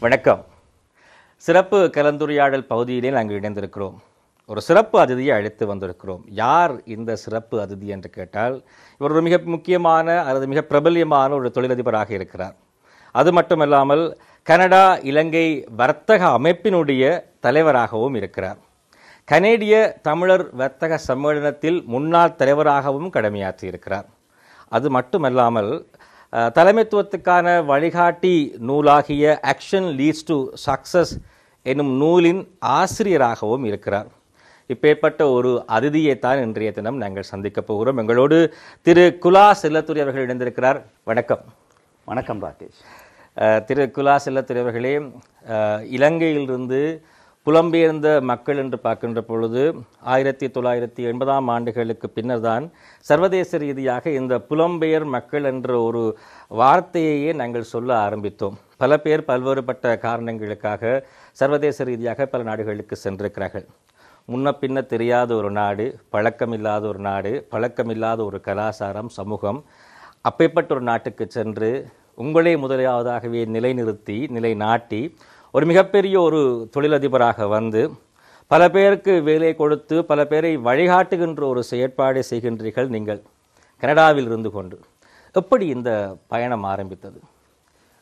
வணக்கம். சிறப்பு கலந்துரையாடல் பகுதியிலே நாங்கள் இணைந்திருக்கிறோம். ஒரு சிறப்பு அதிதியை அழைத்து வந்திருக்கிறோம். யார் இந்த சிறப்பு அதிதி என்று கேட்டால் இவர் ஒரு மிக முக்கியமான அல்லது மிக பிரபல்யமான ஒரு தொழிலதிபராக இருக்கிறார். அது மட்டுமல்லாமல் கனடா இலங்கை வர்த்தக அமைப்பினுடைய தலைவராகவும் இருக்கிறார். கனேடிய தமிழர் வர்த்தக சம்மேளனத்தில் முன்னாள் தலைவராகவும் கடமையாற்றியிருக்கிறார் அது மட்டுமல்லாமல் தலைமைத்துவத்துக்கான வழிகாட்டி நூலாகிய ஆக்ஷன் லீட்ஸ் டு சக்சஸ் என்னும் நூலின் ஆசிரியராகவும் இருக்கிறார். இப்பேற்பட்ட ஒரு அதிதியைத்தான் இன்றைய தினம் நாங்கள் சந்திக்கப் போகிறோம். எங்களோடு திரு குலா செல்லத்துறை அவர்கள் இணைந்திருக்கிறார். வணக்கம். வணக்கம் ராகேஷ். திரு குலா செல்லத்துறை அவர்களே இலங்கையிலிருந்து புலம்பெயர்ந்த மக்கள் என்று பார்க்கின்ற பொழுது ஆயிரத்தி தொள்ளாயிரத்தி எண்பதாம் ஆண்டுகளுக்கு பின்னர் தான் சர்வதேச ரீதியாக இந்த புலம்பெயர் மக்கள் என்ற ஒரு வார்த்தையையே நாங்கள் சொல்ல ஆரம்பித்தோம். பல பேர் பல்வேறுபட்ட காரணங்களுக்காக சர்வதேச ரீதியாக பல நாடுகளுக்கு சென்றிருக்கிறார்கள். முன்ன பின்ன தெரியாத ஒரு நாடு பழக்கமில்லாத ஒரு நாடு பழக்கமில்லாத ஒரு கலாச்சாரம் சமூகம் அப்பேற்பட்ட ஒரு நாட்டுக்கு சென்று உங்களே முதலாவதாகவே நிலைநிறுத்தி நிலை நாட்டி ஒரு மிகப்பெரிய ஒரு தொழிலதிபராக வந்து பல பேருக்கு வேலை கொடுத்து பல பேரை வழிகாட்டுகின்ற ஒரு செயற்பாடை செய்கின்றீர்கள் நீங்கள் கனடாவில் இருந்து கொண்டு. எப்படி இந்த பயணம் ஆரம்பித்தது?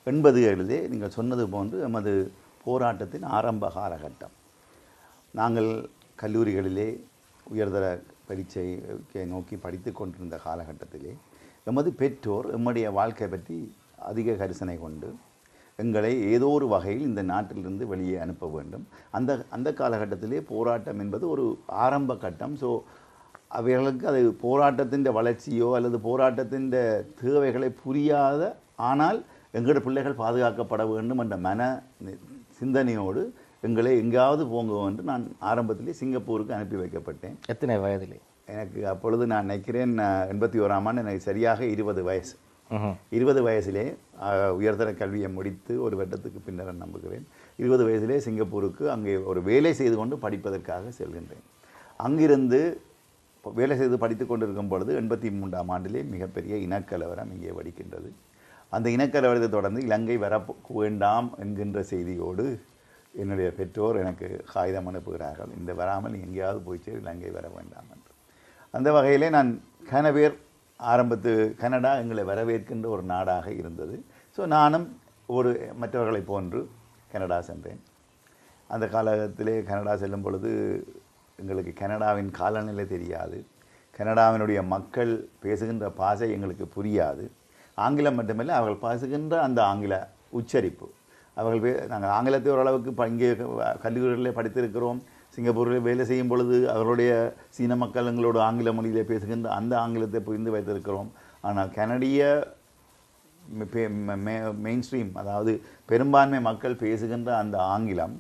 எண்பது ஏழிலே நீங்கள் சொன்னது போன்று எமது போராட்டத்தின் ஆரம்ப காலகட்டம். நாங்கள் கல்லூரிகளிலே உயர்தர பரீட்சையை நோக்கி படித்து கொண்டிருந்த காலகட்டத்திலே எமது பெற்றோர் எம்முடைய வாழ்க்கை பற்றி அதிக கரிசனை கொண்டு எங்களை ஏதோ ஒரு வகையில் இந்த நாட்டிலிருந்து வெளியே அனுப்ப வேண்டும். அந்த அந்த காலகட்டத்திலே போராட்டம் என்பது ஒரு ஆரம்ப கட்டம். ஸோ அவைகளுக்கு அது போராட்டத்தின் வளர்ச்சியோ அல்லது போராட்டத்தின் தேவைகளை புரியாத ஆனால் எங்களோட பிள்ளைகள் பாதுகாக்கப்பட வேண்டும் என்ற மன சிந்தனையோடு எங்களை எங்காவது போங்க என்று நான் ஆரம்பத்திலே சிங்கப்பூருக்கு அனுப்பி வைக்கப்பட்டேன். எத்தனை வயதிலே? எனக்கு அப்பொழுது நான் நினைக்கிறேன் எண்பத்தி ஓராம் ஆண்டு எனக்கு சரியாக இருபது வயசு. இருபது வயசிலே உயர்தர கல்வியை முடித்து ஒரு வருடத்துக்கு பின்னர் நம்புகிறேன். இருபது வயதிலே சிங்கப்பூருக்கு அங்கே ஒரு வேலை செய்து கொண்டு படிப்பதற்காக செல்கின்றேன். அங்கிருந்து வேலை செய்து படித்து கொண்டிருக்கும் பொழுது எண்பத்தி மூன்றாம் ஆண்டிலே மிகப்பெரிய இனக்கலவரம் இங்கே வடிக்கின்றது. அந்த இனக்கலவரத்தை தொடர்ந்து இலங்கை வர வேண்டாம் என்கின்ற செய்தியோடு என்னுடைய பெற்றோர் எனக்கு காகிதம் அனுப்புகிறார்கள். இந்த வராமல் நீ எங்கேயாவது போய் சேர் இலங்கை வர வேண்டாம் என்று. அந்த வகையிலே நான் கனவேர் ஆரம்பத்து கனடா எங்களை வரவேற்கின்ற ஒரு நாடாக இருந்தது. ஸோ நானும் ஒரு மற்றவர்களைப் போன்று கனடா சென்றேன். அந்த காலகட்டத்திலே கனடா செல்லும் பொழுது எங்களுக்கு கனடாவின் காலநிலை தெரியாது. கனடாவினுடைய மக்கள் பேசுகின்ற பாஷை எங்களுக்கு புரியாது. ஆங்கிலம் மட்டுமில்லை அவர்கள் பேசுகின்ற அந்த ஆங்கில உச்சரிப்பு. அவர்கள் நாங்கள் ஆங்கிலத்தை ஓரளவுக்கு இங்கே கல்லூரிகளில் படித்திருக்கிறோம். சிங்கப்பூரில் வேலை செய்யும் பொழுது அவருடைய சீன மக்கள் எங்களோட ஆங்கில மொழியிலே பேசுகின்ற அந்த ஆங்கிலத்தை புரிந்து வைத்திருக்கிறோம். ஆனால் கனடிய மெயின் ஸ்ட்ரீம் அதாவது பெரும்பான்மை மக்கள் பேசுகின்ற அந்த ஆங்கிலம்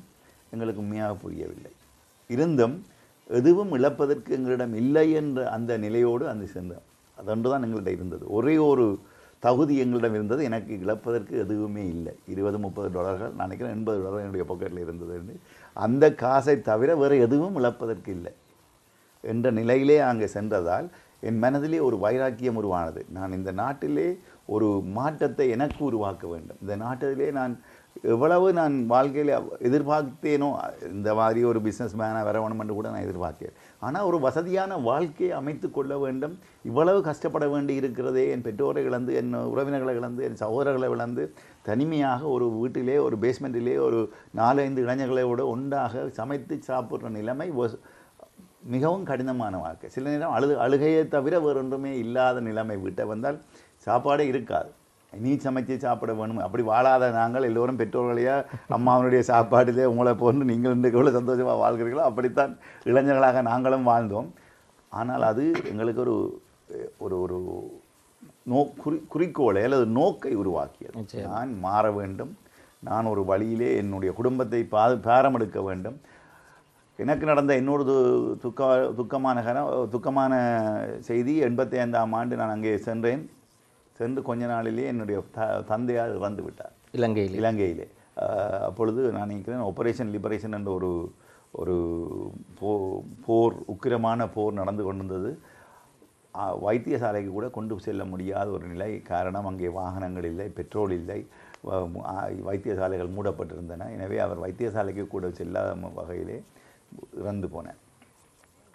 எங்களுக்கு உண்மையாக புரியவில்லை. இருந்தும் எதுவும் இழப்பதற்கு எங்களிடம் இல்லை என்ற அந்த நிலையோடு அந்த சென்றோம். அதொன்று தான் எங்கள்கிட்ட இருந்தது. ஒரே ஒரு தகுதி எங்களிடம் இருந்தது. எனக்கு இழப்பதற்கு எதுவுமே இல்லை. இருபது முப்பது டாலர்கள் நான் நினைக்கிறேன் எண்பது டாலர் என்னுடைய பாக்கெட்டில் இருந்தது அந்த காசை தவிர வேறு எதுவும் இழப்பதற்கு இல்லை. என்ற நிலையிலே அங்கே சென்றதால் என் மனதிலே ஒரு வைராக்கியம் உருவானது. நான் இந்த நாட்டிலே ஒரு மாற்றத்தை எனக்கு உருவாக்க வேண்டும். இந்த நாட்டிலே நான் எவ்வளவு நான் வாழ்க்கையில் எதிர்பார்த்தேனோ இந்த மாதிரி ஒரு பிஸ்னஸ் மேனாக வர வேணும் என்று கூட நான் எதிர்பார்த்தேன் ஆனால் ஒரு வசதியான வாழ்க்கையை அமைத்து கொள்ள வேண்டும். இவ்வளவு கஷ்டப்பட வேண்டி இருக்கிறதே என் பெற்றோரை இழந்து என் உறவினர்களை இழந்து என் சகோதரர்களை இழந்து தனிமையாக ஒரு வீட்டிலே ஒரு பேஸ்மெண்ட்டிலே ஒரு நாலஞ்சு இளைஞர்களோடு ஒன்றாக சமைத்து சாப்பிட்ற நிலைமை மிகவும் கடினமான வாழ்க்கை. சில நேரம் அழு அழுகையை தவிர வேறு ஒன்றுமே இல்லாத நிலைமை வீட்டை வந்தால் சாப்பாடே இருக்காது. நீ சமைச்சு சாப்பிட வேணும். அப்படி வாழாத நாங்கள் எல்லோரும் பெற்றோர்களையா அம்மாவனுடைய சாப்பாட்டிலே உங்களை போன்று நீங்கள் இன்றைக்கு எவ்வளோ சந்தோஷமாக வாழ்கிறீர்களோ அப்படித்தான் இளைஞர்களாக நாங்களும் வாழ்ந்தோம். ஆனால் அது எங்களுக்கு ஒரு ஒரு ஒரு நோ குறி குறிக்கோளை அல்லது நோக்கை உருவாக்கியது. நான் மாற வேண்டும். நான் ஒரு வழியிலே என்னுடைய குடும்பத்தை பா பாரமெடுக்க வேண்டும். எனக்கு நடந்த இன்னொரு து- துக்க துக்கமான துக்கமான செய்தி எண்பத்தி ஐந்தாம் ஆண்டு நான் அங்கே சென்றேன். சென்று கொஞ்ச நாளிலே என்னுடைய த தந்தையார் இறந்து விட்டார் இலங்கையில். இலங்கையிலே அப்பொழுது நான் நினைக்கிறேன் ஆபரேஷன் லிபரேஷன் என்ற ஒரு ஒரு போ போர் உக்கிரமான போர் நடந்து கொண்டிருந்தது. வைத்தியசாலைக்கு கூட கொண்டு செல்ல முடியாத ஒரு நிலை. காரணம் அங்கே வாகனங்கள் இல்லை பெட்ரோல் இல்லை. வைத்தியசாலைகள் மூடப்பட்டிருந்தன. எனவே அவர் வைத்தியசாலைக்கு கூட செல்லாத வகையிலே இறந்து போனார்.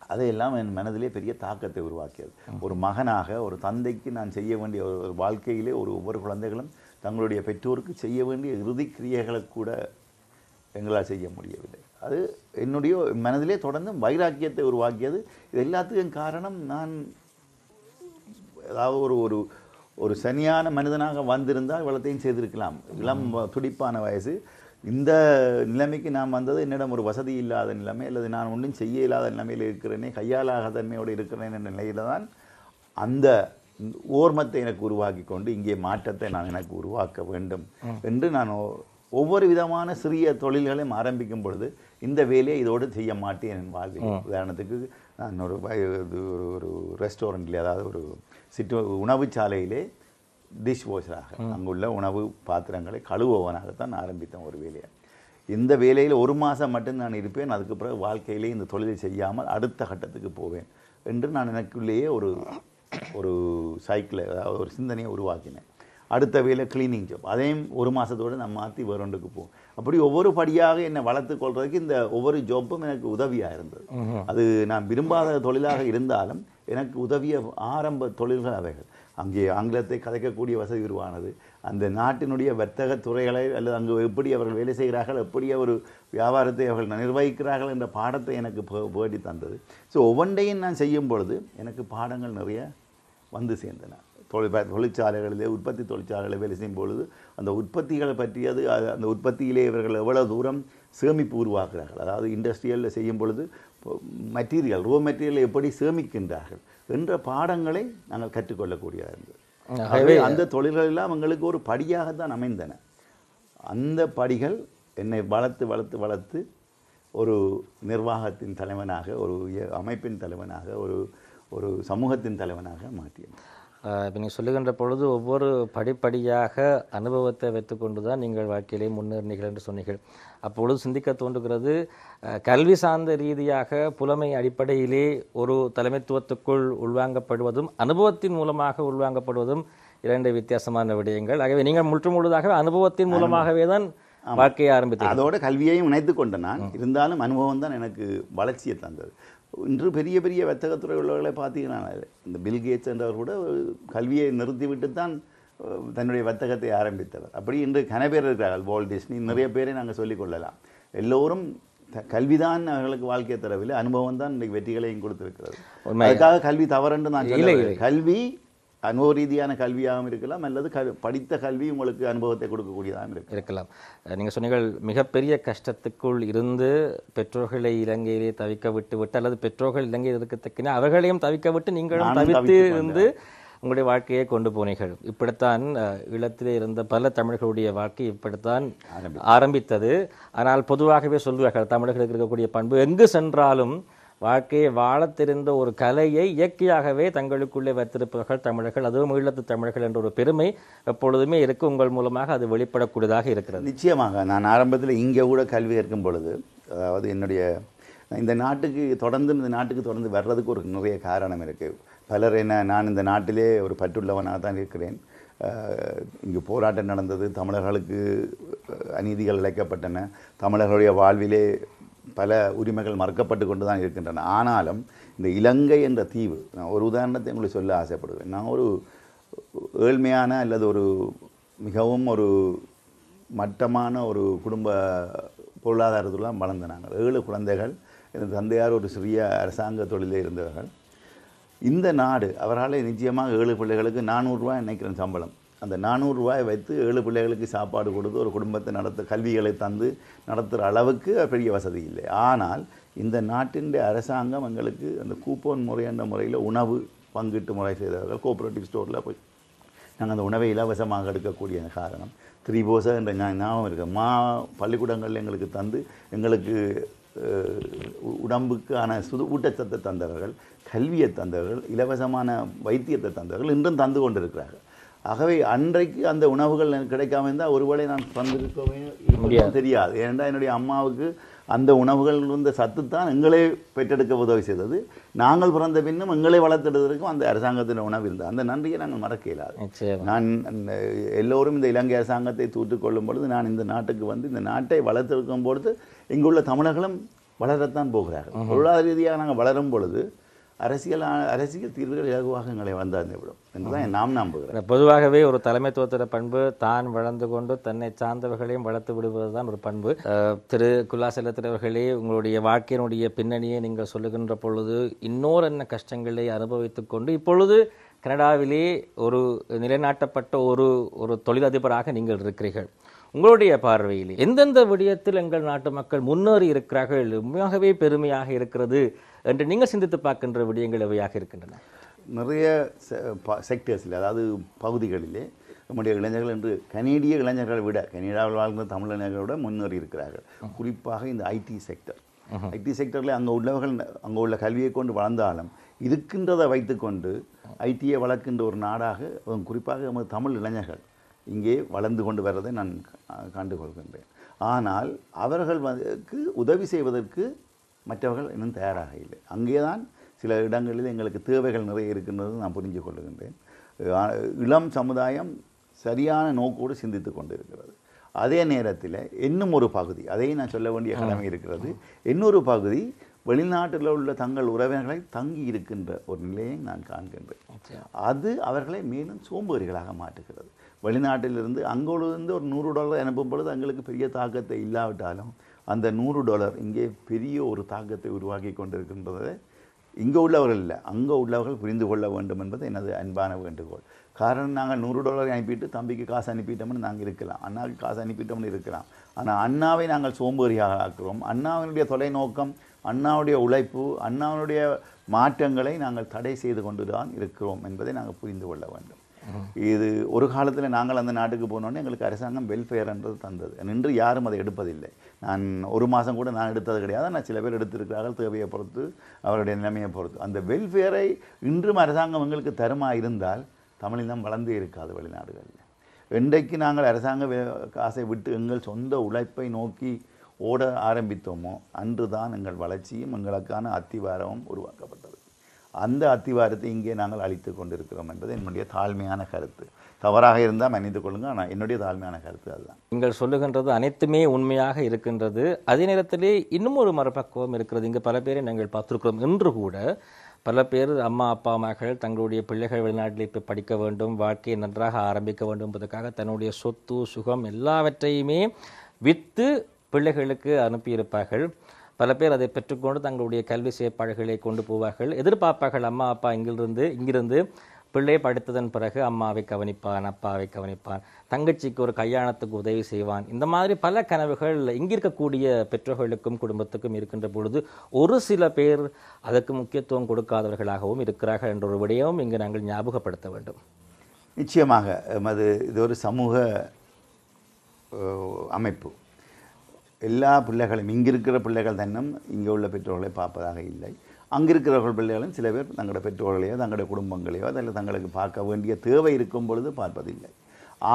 அதையெல்லாம் என் மனதிலே பெரிய தாக்கத்தை உருவாக்கியது. ஒரு மகனாக ஒரு தந்தைக்கு நான் செய்ய வேண்டிய ஒரு வாழ்க்கையிலே ஒரு ஒவ்வொரு குழந்தைகளும் தங்களுடைய பெற்றோருக்கு செய்ய வேண்டிய இறுதி கிரியைகளை கூட எங்களால் செய்ய முடியவில்லை. அது என்னுடைய மனதிலே தொடர்ந்து வைராக்கியத்தை உருவாக்கியது. இது எல்லாத்துக்கும் காரணம் நான் அதாவது ஒரு ஒரு ஒரு சனியான மனிதனாக வந்திருந்தால் இவ்வளத்தையும் செய்திருக்கலாம். இளம் வ- துடிப்பான வயசு. இந்த நிலைமைக்கு நான் வந்தது என்னிடம் ஒரு வசதி இல்லாத நிலைமை அல்லது நான் ஒன்றும் செய்ய இல்லாத நிலைமையில் இருக்கிறேனே கையாலாக தன்மையோடு இருக்கிறேன் என்ற நிலையில தான் அந்த ஓர்மத்தை எனக்கு உருவாக்கி கொண்டு இங்கே மாற்றத்தை நான் எனக்கு உருவாக்க வேண்டும் என்று நான் ஒவ்வொரு விதமான சிறிய தொழில்களையும் ஆரம்பிக்கும் பொழுது இந்த வேலையை இதோடு செய்ய மாட்டேன் என் வாழ்வில். உதாரணத்துக்கு நான் ஒரு ஒரு ஒரு ரெஸ்டாரண்ட்லேயே அதாவது ஒரு சிற்று உணவுச்சாலையிலே டிஷ் வாஷராக அங்குள்ள உணவு பாத்திரங்களை கழுவுவனாகத்தான் ஆரம்பித்தேன் ஒரு வேலையை. இந்த வேலையில் ஒரு மாதம் மட்டும் நான் இருப்பேன். அதுக்கு பிறகு வாழ்க்கையிலே இந்த தொழிலை செய்யாமல் அடுத்த கட்டத்துக்கு போவேன் என்று நான் எனக்குள்ளேயே ஒரு ஒரு சைக்கிளை அதாவது ஒரு சிந்தனையை உருவாக்கினேன். அடுத்த வேலை க்ளீனிங் ஜாப் அதையும் ஒரு மாதத்தோடு நான் மாற்றி வேற ஒன்றுக்கு போவோம் அப்படி ஒவ்வொரு படியாக என்னை வளர்த்து கொள்றதுக்கு இந்த ஒவ்வொரு ஜாப்பும் எனக்கு உதவியாக இருந்தது. அது நான் விரும்பாத தொழிலாக இருந்தாலும் எனக்கு உதவிய ஆரம்ப தொழில்கள் அவைகள். அங்கே ஆங்கிலத்தை கதைக்கக்கூடிய வசதி உருவானது. அந்த நாட்டினுடைய வர்த்தக துறைகளை அல்லது அங்கு எப்படி அவர்கள் வேலை செய்கிறார்கள் எப்படி ஒரு வியாபாரத்தை அவர்கள் நிர்வகிக்கிறார்கள் என்ற பாடத்தை எனக்கு வேண்டி தந்தது. ஸோ ஒவ்வொன்றையும் நான் செய்யும் பொழுது எனக்கு பாடங்கள் நிறைய வந்து சேர்ந்தன. தொழில் தொழிற்சாலைகளிலே உற்பத்தி தொழிற்சாலைகளில் வேலை செய்யும் பொழுது அந்த உற்பத்திகளை பற்றியது அது- அந்த உற்பத்தியிலே இவர்கள் எவ்வளவு தூரம் சேமிப்பு உருவாக்குறார்கள் அதாவது இண்டஸ்ட்ரியலில் செய்யும் பொழுது மெட்டீரியல் ரோ மெட்டீரியலை எப்படி சேமிக்கின்றார்கள் என்ற பாடங்களை நாங்கள் கற்றுக்கொள்ளக்கூடியதாக இருந்தது. ஆகவே அந்த தொழில்கள் எல்லாம் எங்களுக்கு ஒரு படியாகத்தான் அமைந்தன. அந்த படிகள் என்னை வளர்த்து வளர்த்து வளர்த்து ஒரு நிர்வாகத்தின் தலைவனாக ஒரு அமைப்பின் தலைவனாக ஒரு ஒரு சமூகத்தின் தலைவனாக மாற்றியது. இப்போ நீங்கள் சொல்லுகின்ற பொழுது ஒவ்வொரு படிப்படியாக அனுபவத்தை வைத்துக்கொண்டு தான் நீங்கள் வாழ்க்கையிலே முன்னேறினீர்கள் என்று சொன்னீர்கள். அப்பொழுது சிந்திக்க தோன்றுகிறது கல்வி சார்ந்த ரீதியாக புலமை அடிப்படையிலே ஒரு தலைமைத்துவத்துக்குள் உள்வாங்கப்படுவதும் அனுபவத்தின் மூலமாக உள்வாங்கப்படுவதும் இரண்டு வித்தியாசமான விடயங்கள். ஆகவே நீங்கள் முற்று முழுதாக அனுபவத்தின் மூலமாகவே தான் வாழ்க்கையை ஆரம்பித்தீர்கள். அதோட கல்வியையும் இணைத்து கொண்ட நான் இருந்தாலும் அனுபவம் தான் எனக்கு வளர்ச்சியை தந்தது. இன்று பெரிய பெரிய வர்த்தகத்துறை உள்ளவர்களை பார்த்தீங்கன்னா இந்த பில் கேட்ஸ் என்றவர் கூட கல்வியை நிறுத்திவிட்டு தான் தன்னுடைய வர்த்தகத்தை ஆரம்பித்தவர். அப்படி இன்று கன பேர் இருக்கிறார்கள் வால் டிஸ்னி நிறைய பேரை நாங்கள் சொல்லிக் கொள்ளலாம். எல்லோரும் கல்விதான் அவர்களுக்கு வாழ்க்கையை தரவில்லை அனுபவம் தான் இன்றைக்கு வெற்றிகளையும் கொடுத்திருக்கிறது. அதுக்காக கல்வி தவறுன்னு நான் சொல்லவில்லை. கல்வி அனுபவ ரீதியான கல்வியாகவும் இருக்கலாம் அல்லது கல் படித்த கல்வி உங்களுக்கு அனுபவத்தை கொடுக்கக்கூடியதாகவும் இருக்கலாம். இருக்கலாம். அஹ் நீங்க சொன்னீங்கள் மிகப்பெரிய கஷ்டத்துக்குள் இருந்து பெற்றோர்களை இலங்கையிலே தவிக்க விட்டு விட்டு அல்லது பெற்றோர்கள் இலங்கையில் இருக்கத்தக்கின அவர்களையும் தவிக்க விட்டு நீங்களும் தவித்து இருந்து உங்களுடைய வாழ்க்கையை கொண்டு போனீர்கள். இப்படித்தான் ஈழத்திலே இருந்த பல தமிழர்களுடைய வாழ்க்கை இப்படித்தான் ஆரம்பித்தது. ஆனால் பொதுவாகவே சொல்லுவார்கள் தமிழர்களுக்கு இருக்கக்கூடிய பண்பு எங்கு சென்றாலும் வாழ்க்கையை வாழத் தெரிந்த ஒரு கலையை இயற்கையாகவே தங்களுக்குள்ளே வைத்திருப்பவர்கள் தமிழர்கள் அதுவும் ஈழத்து தமிழர்கள் என்ற ஒரு பெருமை எப்பொழுதுமே இருக்கு. உங்கள் மூலமாக அது வெளிப்படக்கூடியதாக இருக்கிறது. நிச்சயமாக நான் ஆரம்பத்தில் இங்கே கூட கல்வி கற்கும் பொழுது அதாவது என்னுடைய இந்த நாட்டுக்கு தொடர்ந்து இந்த நாட்டுக்கு தொடர்ந்து வர்றதுக்கு ஒரு நிறைய காரணம் இருக்குது பலர் என்ன நான் இந்த நாட்டிலே ஒரு பற்றுள்ளவனாக தான் இருக்கிறேன். இங்கு போராட்டம் நடந்தது தமிழர்களுக்கு அநீதிகள் இழைக்கப்பட்டன. தமிழர்களுடைய வாழ்விலே பல உரிமைகள் மறுக்கப்பட்டு கொண்டு தான் இருக்கின்றன. ஆனாலும் இந்த இலங்கை என்ற தீவு நான் ஒரு உதாரணத்தை உங்களுக்கு சொல்ல ஆசைப்படுவேன் நான் ஒரு ஏழ்மையான அல்லது ஒரு மிகவும் ஒரு மட்டமான ஒரு குடும்ப பொருளாதாரத்துலாம் வளர்ந்த நாங்கள். ஏழு குழந்தைகள் எனது தந்தையார் ஒரு சிறிய அரசாங்க தொழிலே இருந்தவர்கள். இந்த நாடு அவரால் நிச்சயமாக ஏழு பிள்ளைகளுக்கு நானூறுரூவா நினைக்கிறேன் சம்பளம். அந்த நானூறுரூவாயை வைத்து ஏழு பிள்ளைகளுக்கு சாப்பாடு கொடுத்து ஒரு குடும்பத்தை நடத்த கல்விகளை தந்து நடத்துகிற அளவுக்கு பெரிய வசதி இல்லை. ஆனால் இந்த நாட்டின் அரசாங்கம் எங்களுக்கு அந்த கூப்பன் முறை என்ற முறையில் உணவு பங்கிட்டு முறை செய்தவர்கள் கோஆப்ரேட்டிவ் ஸ்டோரில் போய். நாங்கள் அந்த உணவை இலவசமாக எடுக்கக்கூடிய காரணம். திரிபோசா என்ற ஞாபகம் இருக்குது மா பள்ளிக்கூடங்களில் எங்களுக்கு தந்து எங்களுக்கு உடம்புக்கான சுது ஊட்டச்சத்தை தந்தவர்கள் கல்வியை தந்தவர்கள் இலவசமான வைத்தியத்தை தந்தவர்கள் இன்றும் தந்து கொண்டிருக்கிறார்கள். ஆகவே அன்றைக்கு அந்த உணவுகள் எனக்கு கிடைக்காம இருந்தால் ஒருவேளை நான் தந்திருக்கவே இருந்திருக்கவும் தெரியாது. ஏனென்றால் என்னுடைய அம்மாவுக்கு அந்த உணவுகள் இந்த சத்து தான் எங்களை பெற்றெடுக்க உதவி செய்தது. நாங்கள் பிறந்த பின்னும் எங்களை வளர்த்தெடுவதற்கும் அந்த அரசாங்கத்தின் உணவு இருந்தது அந்த நன்றியை நாங்கள் மறக்க இயலாது நான் எல்லோரும் இந்த இலங்கை அரசாங்கத்தை தூற்றுக் கொள்ளும் பொழுது நான் இந்த நாட்டுக்கு வந்து இந்த நாட்டை வளர்த்திருக்கும் பொழுது இங்குள்ள தமிழர்களும் வளரத்தான் போகிறார்கள். பொருளாதார ரீதியாக நாங்கள் வளரும் பொழுது அரசியல் அரசியல் தீர்வுகள் இலகுவாக எங்களை வந்தாந்துவிடும் என்றுதான் நாம் நம்புகிறேன் பொதுவாகவே ஒரு தலைமைத்துவத்தின பண்பு தான் வளர்ந்து கொண்டு தன்னை சார்ந்தவர்களையும் வளர்த்து விடுவது தான் ஒரு பண்பு. திரு குல்லா செல்லத்திரவர்களே உங்களுடைய வாழ்க்கையினுடைய பின்னணியை நீங்கள் சொல்லுகின்ற பொழுது இன்னொரு என்ன கஷ்டங்களை அனுபவித்துக் கொண்டு இப்பொழுது கனடாவிலே ஒரு நிலைநாட்டப்பட்ட ஒரு ஒரு தொழிலதிபராக நீங்கள் இருக்கிறீர்கள். உங்களுடைய பார்வையில் எந்தெந்த விடயத்தில் எங்கள் நாட்டு மக்கள் முன்னேறி இருக்கிறார்கள்? உண்மையாகவே பெருமையாக இருக்கிறது. என்று நீங்கள் சிந்தித்து பார்க்கின்ற விடயங்கள் எவையாக இருக்கின்றன? நிறைய செக்டர்ஸில் அதாவது பகுதிகளிலே நம்முடைய இளைஞர்கள் என்று கனேடிய இளைஞர்களை விட கனடாவில் வாழ்ந்த தமிழ் இளைஞர்களை விட முன்னேறி இருக்கிறார்கள். குறிப்பாக இந்த ஐடி செக்டர் ஐடி செக்டரில் அங்கே உள்ளவர்கள் அங்கே உள்ள கல்வியை கொண்டு வளர்ந்தாலும் இருக்கின்றதை வைத்துக்கொண்டு ஐடியை வளர்க்கின்ற ஒரு நாடாக குறிப்பாக நமது தமிழ் இளைஞர்கள் இங்கே வளர்ந்து கொண்டு வர்றதை நான் கா- கண்டுகொள்கின்றேன். ஆனால் அவர்கள் உதவி செய்வதற்கு மற்றவர்கள் இன்னும் தயாராக இல்லை அங்கே தான் சில இடங்களில் எங்களுக்கு தேவைகள் நிறைய இருக்கின்றது நான் புரிந்து கொள்ளுகின்றேன் இளம் சமுதாயம் சரியான நோக்கோடு சிந்தித்து கொண்டிருக்கிறது. அதே நேரத்தில் இன்னும் ஒரு பகுதி அதையும் நான் சொல்ல வேண்டிய கடமை இருக்கிறது. இன்னொரு பகுதி வெளிநாட்டில் உள்ள தங்கள் உறவினர்களை தங்கி இருக்கின்ற ஒரு நிலையை நான் காண்கின்றேன். அது அவர்களை மேலும் சோம்பேறிகளாக மாற்றுகிறது. வெளிநாட்டிலிருந்து அங்கோலிருந்து ஒரு நூறு டாலர் அனுப்பும் பொழுது எங்களுக்கு பெரிய தாக்கத்தை இல்லாவிட்டாலும் அந்த நூறு டாலர் இங்கே பெரிய ஒரு தாக்கத்தை உருவாக்கி கொண்டிருக்கின்றது. இங்கே உள்ளவர்கள் இல்லை. அங்கே உள்ளவர்கள் புரிந்து கொள்ள வேண்டும் என்பது எனது அன்பான வேண்டுகோள். காரணம் நாங்கள் நூறு டாலர் அனுப்பிட்டு தம்பிக்கு காசு அனுப்பிட்டோம்னு நாங்கள் இருக்கலாம். அண்ணாவுக்கு காசு அனுப்பிட்டோம்னு இருக்கலாம். ஆனால் அண்ணாவை நாங்கள் சோம்பேறியாக ஆக்குறோம். அண்ணாவினுடைய தொலைநோக்கம் அண்ணாவுடைய உழைப்பு அண்ணாவினுடைய மாற்றங்களை நாங்கள் தடை செய்து கொண்டு தான் இருக்கிறோம் என்பதை நாங்கள் புரிந்து கொள்ள வேண்டும். இது ஒரு காலத்தில் நாங்கள் அந்த நாட்டுக்கு போனோன்னே எங்களுக்கு அரசாங்கம் வெல்ஃபேர்ன்றது தந்தது. நின்று யாரும் அதை எடுப்பதில்லை. நான் ஒரு மாதம் கூட நான் எடுத்தது கிடையாது. நான் சில பேர் எடுத்திருக்கிறார்கள் தேவையை பொறுத்து அவருடைய நிலைமையை பொறுத்து. அந்த வெல்ஃபேரை இன்றும் அரசாங்கம் எங்களுக்கு தருமா இருந்தால் தமிழினம் வளர்ந்தே இருக்காது வெளிநாடுகளில். என்றைக்கு நாங்கள் அரசாங்க வே- காசை விட்டு எங்கள் சொந்த உழைப்பை நோக்கி ஓட ஆரம்பித்தோமோ அன்று தான் எங்கள் வளர்ச்சியும் எங்களுக்கான அத்திவாரமும் உருவாக்கப்பட்டது. அந்த அத்திவாரத்தை இங்கே நாங்கள் அழித்து கொண்டிருக்கிறோம் என்பது என்னுடைய தாழ்மையான கருத்து. தவறாக இருந்தால் மன்னித்துக் கொள்ளுங்க ஆனால் என்னுடைய தாழ்மையான கருத்து அதுதான். நீங்கள் சொல்லுகின்றது அனைத்துமே உண்மையாக இருக்கின்றது. அதே நேரத்திலே இன்னும் ஒரு மறுபக்குவம் இருக்கிறது. இங்கே பல பேரை நாங்கள் பார்த்துருக்கிறோம். இன்று கூட பல பேர் அம்மா அப்பா மகள் தங்களுடைய பிள்ளைகள் வெளிநாட்டில் இப்போ படிக்க வேண்டும் வாழ்க்கையை நன்றாக ஆரம்பிக்க வேண்டும் என்பதற்காக தன்னுடைய சொத்து சுகம் எல்லாவற்றையுமே விற்று பிள்ளைகளுக்கு அனுப்பியிருப்பார்கள். பல பேர் அதை பெற்றுக்கொண்டு தங்களுடைய கல்வி செயற்பாடுகளை கொண்டு போவார்கள். எதிர்பார்ப்பார்கள் அம்மா அப்பா இங்கிருந்து இங்கிருந்து பிள்ளை படித்ததன் பிறகு அம்மாவை கவனிப்பான் அப்பாவை கவனிப்பான் தங்கச்சிக்கு ஒரு கல்யாணத்துக்கு உதவி செய்வான். இந்த மாதிரி பல கனவுகள் இங்கிருக்கக்கூடிய பெற்றோர்களுக்கும் குடும்பத்துக்கும் இருக்கின்ற பொழுது ஒரு சில பேர் அதற்கு முக்கியத்துவம் கொடுக்காதவர்களாகவும் இருக்கிறார்கள் என்ற ஒரு விடயமும் இங்கு நாங்கள் ஞாபகப்படுத்த வேண்டும். நிச்சயமாக எமது இது ஒரு சமூக அமைப்பு. எல்லா பிள்ளைகளும் இங்கே இருக்கிற பிள்ளைகள் தன்னும் இங்கே உள்ள பெற்றோர்களை பார்ப்பதாக இல்லை. அங்கே இருக்கிறவர்கள் பிள்ளைகளும் சில பேர் தங்களோட பெற்றோர்களையோ தங்களுடைய குடும்பங்களையோ அதில் தங்களுக்கு பார்க்க வேண்டிய தேவை இருக்கும் பொழுது பார்ப்பதில்லை.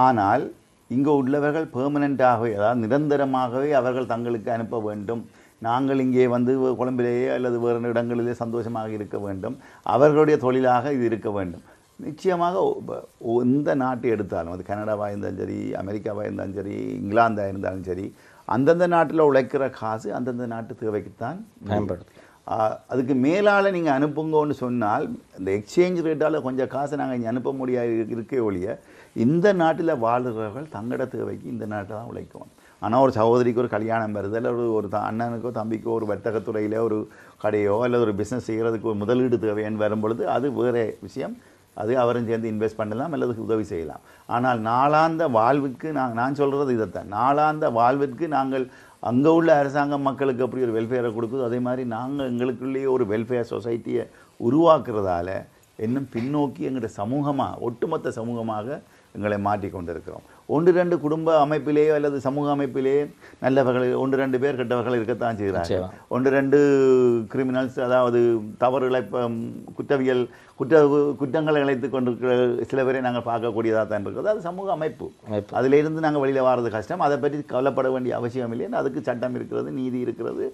ஆனால் இங்கே உள்ளவர்கள் பெர்மனண்ட்டாகவே அதாவது நிரந்தரமாகவே அவர்கள் தங்களுக்கு அனுப்ப வேண்டும். நாங்கள் இங்கே வந்து கொழும்பிலேயே அல்லது வேறு இடங்களிலே சந்தோஷமாக இருக்க வேண்டும். அவர்களுடைய தொழிலாக இது இருக்க வேண்டும். நிச்சயமாக எந்த நாட்டை எடுத்தாலும் அது கனடாவாக இருந்தாலும் சரி அமெரிக்காவாக இருந்தாலும் சரி இங்கிலாந்தாக இருந்தாலும் சரி அந்தந்த நாட்டில் உழைக்கிற காசு அந்தந்த நாட்டு தேவைக்குத்தான் பயன்படுது. ஆ, அதுக்கு மேலால் நீங்கள் அனுப்புங்கன்னு சொன்னால் இந்த எக்ஸ்சேஞ்ச் ரேட்டால் கொஞ்சம் காசை நாங்கள் இங்கே அனுப்ப முடியாது இருக்கே ஒழிய இந்த நாட்டில் வாழ்கிறவர்கள் தங்களோட தேவைக்கு இந்த நாட்டை தான் உழைக்கும். ஆனால் ஒரு சகோதரிக்கு ஒரு கல்யாணம் வருது அல்ல ஒரு ஒரு த- அண்ணனுக்கோ தம்பிக்கோ ஒரு வர்த்தகத்துறையில ஒரு கடையோ அல்லது ஒரு பிஸ்னஸ் செய்கிறதுக்கு ஒரு முதலீடு தேவைன்னு வரும்பொழுது அது வேறு விஷயம். அது அவரும் சேர்ந்து இன்வெஸ்ட் பண்ணலாம் அல்லது உதவி செய்யலாம். ஆனால் நாளாந்த வாழ்வுக்கு நான் நான் சொல்கிறது இதைத்தான். நாளாந்த வாழ்விற்கு நாங்கள் அங்கே உள்ள அரசாங்கம் மக்களுக்கு அப்படி ஒரு வெல்ஃபேரை கொடுக்குது அதே மாதிரி நாங்கள் எங்களுக்குள்ளேயே ஒரு வெல்ஃபேர் சொசைட்டியை உருவாக்குறதால இன்னும் பின்னோக்கி எங்களுடைய சமூகமாக ஒட்டுமொத்த சமூகமாக எங்களை மாற்றி கொண்டிருக்கிறோம் ஒன்று ரெண்டு குடும்ப அமைப்பிலேயோ அல்லது சமூக அமைப்பிலேயே நல்லவர்கள் ஒன்று ரெண்டு பேர் கெட்டவர்கள் இருக்கத்தான் செய்கிறார்கள். ஒன்று ரெண்டு கிரிமினல்ஸ் அதாவது தவறுகளை குற்றவியல் குற்ற குற்றங்களை இழைத்து கொண்டிருக்கிற சில பேரை நாங்கள் பார்க்கக்கூடியதாக தான் இருக்கிறது அது சமூக அமைப்பு. அதிலிருந்து நாங்கள் வெளியில் வர்றது கஷ்டம். அதை பற்றி கவலைப்பட வேண்டிய அவசியம் இல்லை. அதுக்கு சட்டம் இருக்கிறது நீதி இருக்கிறது.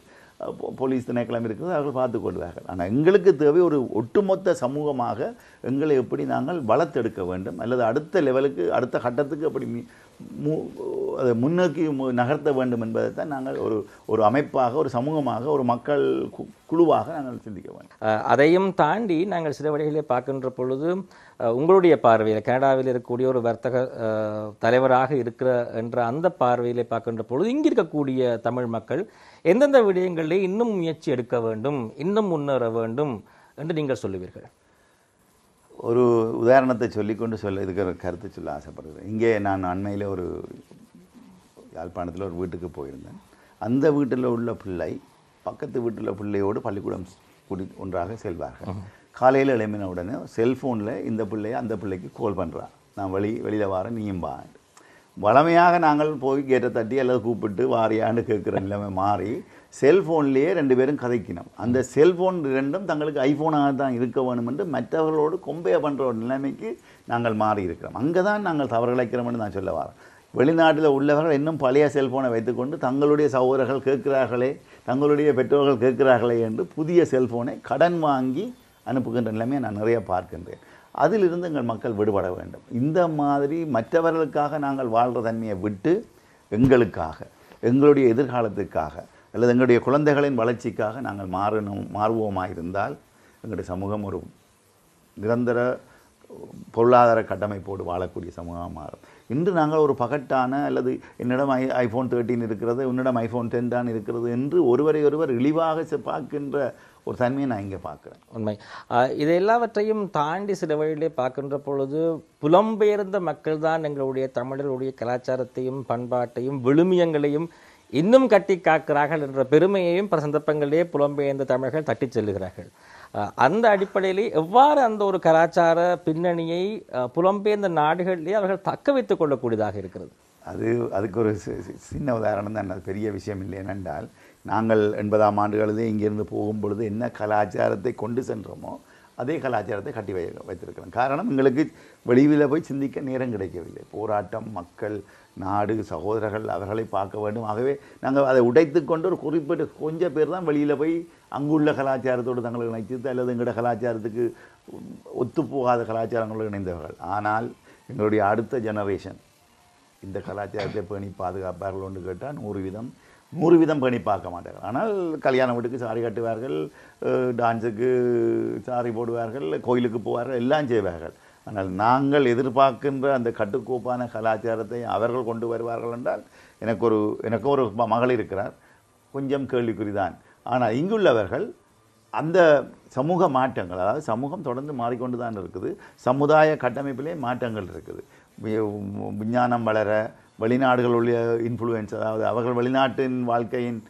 போலீஸ் திணைக்களம் இருக்கிறது அவர்கள் பார்த்து கொள்வார்கள். ஆனால் எங்களுக்கு தேவை ஒரு ஒட்டுமொத்த சமூகமாக எங்களை எப்படி நாங்கள் வளர்த்தெடுக்க வேண்டும் அல்லது அடுத்த லெவலுக்கு அடுத்த கட்டத்துக்கு எப்படி மீ- அதை முன்னோக்கி மு- நகர்த்த வேண்டும் என்பதை தான் நாங்கள் ஒரு ஒரு அமைப்பாக ஒரு சமூகமாக ஒரு மக்கள் கு- குழுவாக நாங்கள் சிந்திக்க வேண்டும். அதையும் தாண்டி நாங்கள் சில வழிகளை பார்க்கின்ற பொழுது உங்களுடைய பார்வையில் கனடாவில் இருக்கக்கூடிய ஒரு வர்த்தக தலைவராக இருக்கிற என்ற அந்த பார்வையிலே பார்க்கின்ற பொழுது இங்கே இருக்கக்கூடிய தமிழ் மக்கள் எந்தெந்த விடயங்களில் இன்னும் முயற்சி எடுக்க வேண்டும் இன்னும் முன்னேற வேண்டும் என்று நீங்கள் சொல்லுவீர்கள்? ஒரு உதாரணத்தை சொல்லிக்கொண்டு சொல்ல இதுக்கு கருத்து சொல்ல ஆசைப்படுகிறேன். இங்கே நான் அண்மையில் ஒரு யாழ்ப்பாணத்தில் ஒரு வீட்டுக்கு போயிருந்தேன். அந்த வீட்டில் உள்ள பிள்ளை பக்கத்து வீட்டில் பிள்ளையோடு பள்ளிக்கூடம் குடி ஒன்றாக செல்வார்கள். காலையில் எழும்பின உடனே செல்ஃபோனில் இந்த பிள்ளையை அந்த பிள்ளைக்கு கால் பண்ணுறான் நான் வெளி வெளியில் வரேன் நீயும் வா. வளமையாக நாங்கள் போய் கேட்டை தட்டி அல்லது கூப்பிட்டு வாரியான்னு கேட்குற நிலைமை மாறி செல்ஃபோன்லேயே ரெண்டு பேரும் கதைக்கணும். அந்த செல்ஃபோன் ரெண்டும் தங்களுக்கு ஐஃபோனாக தான் இருக்க வேணும் என்று மற்றவர்களோடு கொம்பைய பண்ணுற ஒரு நிலைமைக்கு நாங்கள் மாறி இருக்கிறோம் அங்கே தான் நாங்கள் தவறிழைக்கிறோம்னு நான் சொல்ல வரேன். வெளிநாட்டில் உள்ளவர்கள் இன்னும் பழைய செல்ஃபோனை வைத்துக்கொண்டு தங்களுடைய சகோதரர்கள் கேட்கிறார்களே தங்களுடைய பெற்றோர்கள் கேட்கிறார்களே என்று புதிய செல்ஃபோனை கடன் வாங்கி அனுப்புகின்ற நிலைமையை நான் நிறைய பார்க்கின்றேன். அதிலிருந்து எங்கள் மக்கள் விடுபட வேண்டும். இந்த மாதிரி மற்றவர்களுக்காக நாங்கள் வாழ்கிற தன்மையை விட்டு எங்களுக்காக எங்களுடைய எதிர்காலத்துக்காக அல்லது எங்களுடைய குழந்தைகளின் வளர்ச்சிக்காக நாங்கள் மாறணும் மாறுவோமாக இருந்தால் எங்களுடைய சமூகம் ஒரு நிரந்தர பொருளாதார கட்டமைப்போடு வாழக்கூடிய சமூகமாக மாறும். இன்று நாங்கள் ஒரு பகட்டான அல்லது என்னிடம் ஐ ஐஃபோன் தேர்ட்டின் இருக்கிறது உன்னிடம் ஐஃபோன் டென் தான் இருக்கிறது என்று ஒருவரை ஒருவர் இழிவாக செ- பார்க்கின்ற ஒரு தன்மையை நான் இங்கே பார்க்குறேன். உண்மை. இது எல்லாவற்றையும் தாண்டி சில வழியிலே பார்க்கின்ற பொழுது புலம்பெயர்ந்த மக்கள் தான் எங்களுடைய தமிழருடைய கலாச்சாரத்தையும் பண்பாட்டையும் விழுமியங்களையும் இன்னும் கட்டி காக்கிறார்கள் என்ற பெருமையையும் பல சந்தர்ப்பங்களிலே புலம்பெயர்ந்த தமிழர்கள் தட்டிச் செல்லுகிறார்கள். அந்த அடிப்படையிலே எவ்வாறு அந்த ஒரு கலாச்சார பின்னணியை புலம்பெயர்ந்த நாடுகளிலே அவர்கள் தக்க வைத்துக் கொள்ளக்கூடியதாக இருக்கிறது? அது அதுக்கு ஒரு சி- சின்ன உதாரணம் தான். அது பெரிய விஷயம் இல்லை ஏனென்றால் நாங்கள் எண்பதாம் ஆண்டுகளிலே இங்கிருந்து போகும் பொழுது என்ன கலாச்சாரத்தை கொண்டு சென்றோமோ அதே கலாச்சாரத்தை கட்டி வை வைத்திருக்கிறோம். காரணம் எங்களுக்கு வெளியில் போய் சிந்திக்க நேரம் கிடைக்கவில்லை. போராட்டம் மக்கள் நாடு சகோதரர்கள் அவர்களை பார்க்க வேண்டும். ஆகவே நாங்கள் அதை உடைத்து கொண்டு ஒரு குறிப்பிட்ட கொஞ்சம் பேர் தான் வெளியில் போய் அங்குள்ள கலாச்சாரத்தோடு தங்களை இணைத்து அல்லது எங்களோட கலாச்சாரத்துக்கு ஒத்துப்போகாத கலாச்சாரங்களோடு இணைந்தவர்கள். ஆனால் எங்களுடைய அடுத்த ஜெனரேஷன் இந்த கலாச்சாரத்தை பேணி பாதுகாப்பார்கள் ஒன்று கேட்டால் நூறு வீதம் நூறு வீதம் பணி பார்க்க மாட்டார்கள். ஆனால் கல்யாண வீட்டுக்கு சாரி கட்டுவார்கள் டான்ஸுக்கு சாரி போடுவார்கள் கோயிலுக்கு போவார்கள் எல்லாம் செய்வார்கள். ஆனால் நாங்கள் எதிர்பார்க்கின்ற அந்த கட்டுக்கோப்பான கலாச்சாரத்தை அவர்கள் கொண்டு வருவார்கள் என்றால் எனக்கு ஒரு எனக்கு ஒரு மகள் இருக்கிறார். கொஞ்சம் கேள்விக்குறிதான் ஆனால் இங்குள்ளவர்கள் அந்த சமூக மாற்றங்கள் அதாவது சமூகம் தொடர்ந்து மாறிக்கொண்டு தான் இருக்குது. சமுதாய கட்டமைப்பிலே மாற்றங்கள் இருக்குது. விஞ்ஞானம் வளர வெளிநாடுகளுடைய இன்ஃப்ளூயன்ஸ் அதாவது அவர்கள் வெளிநாட்டின் வாழ்க்கையின்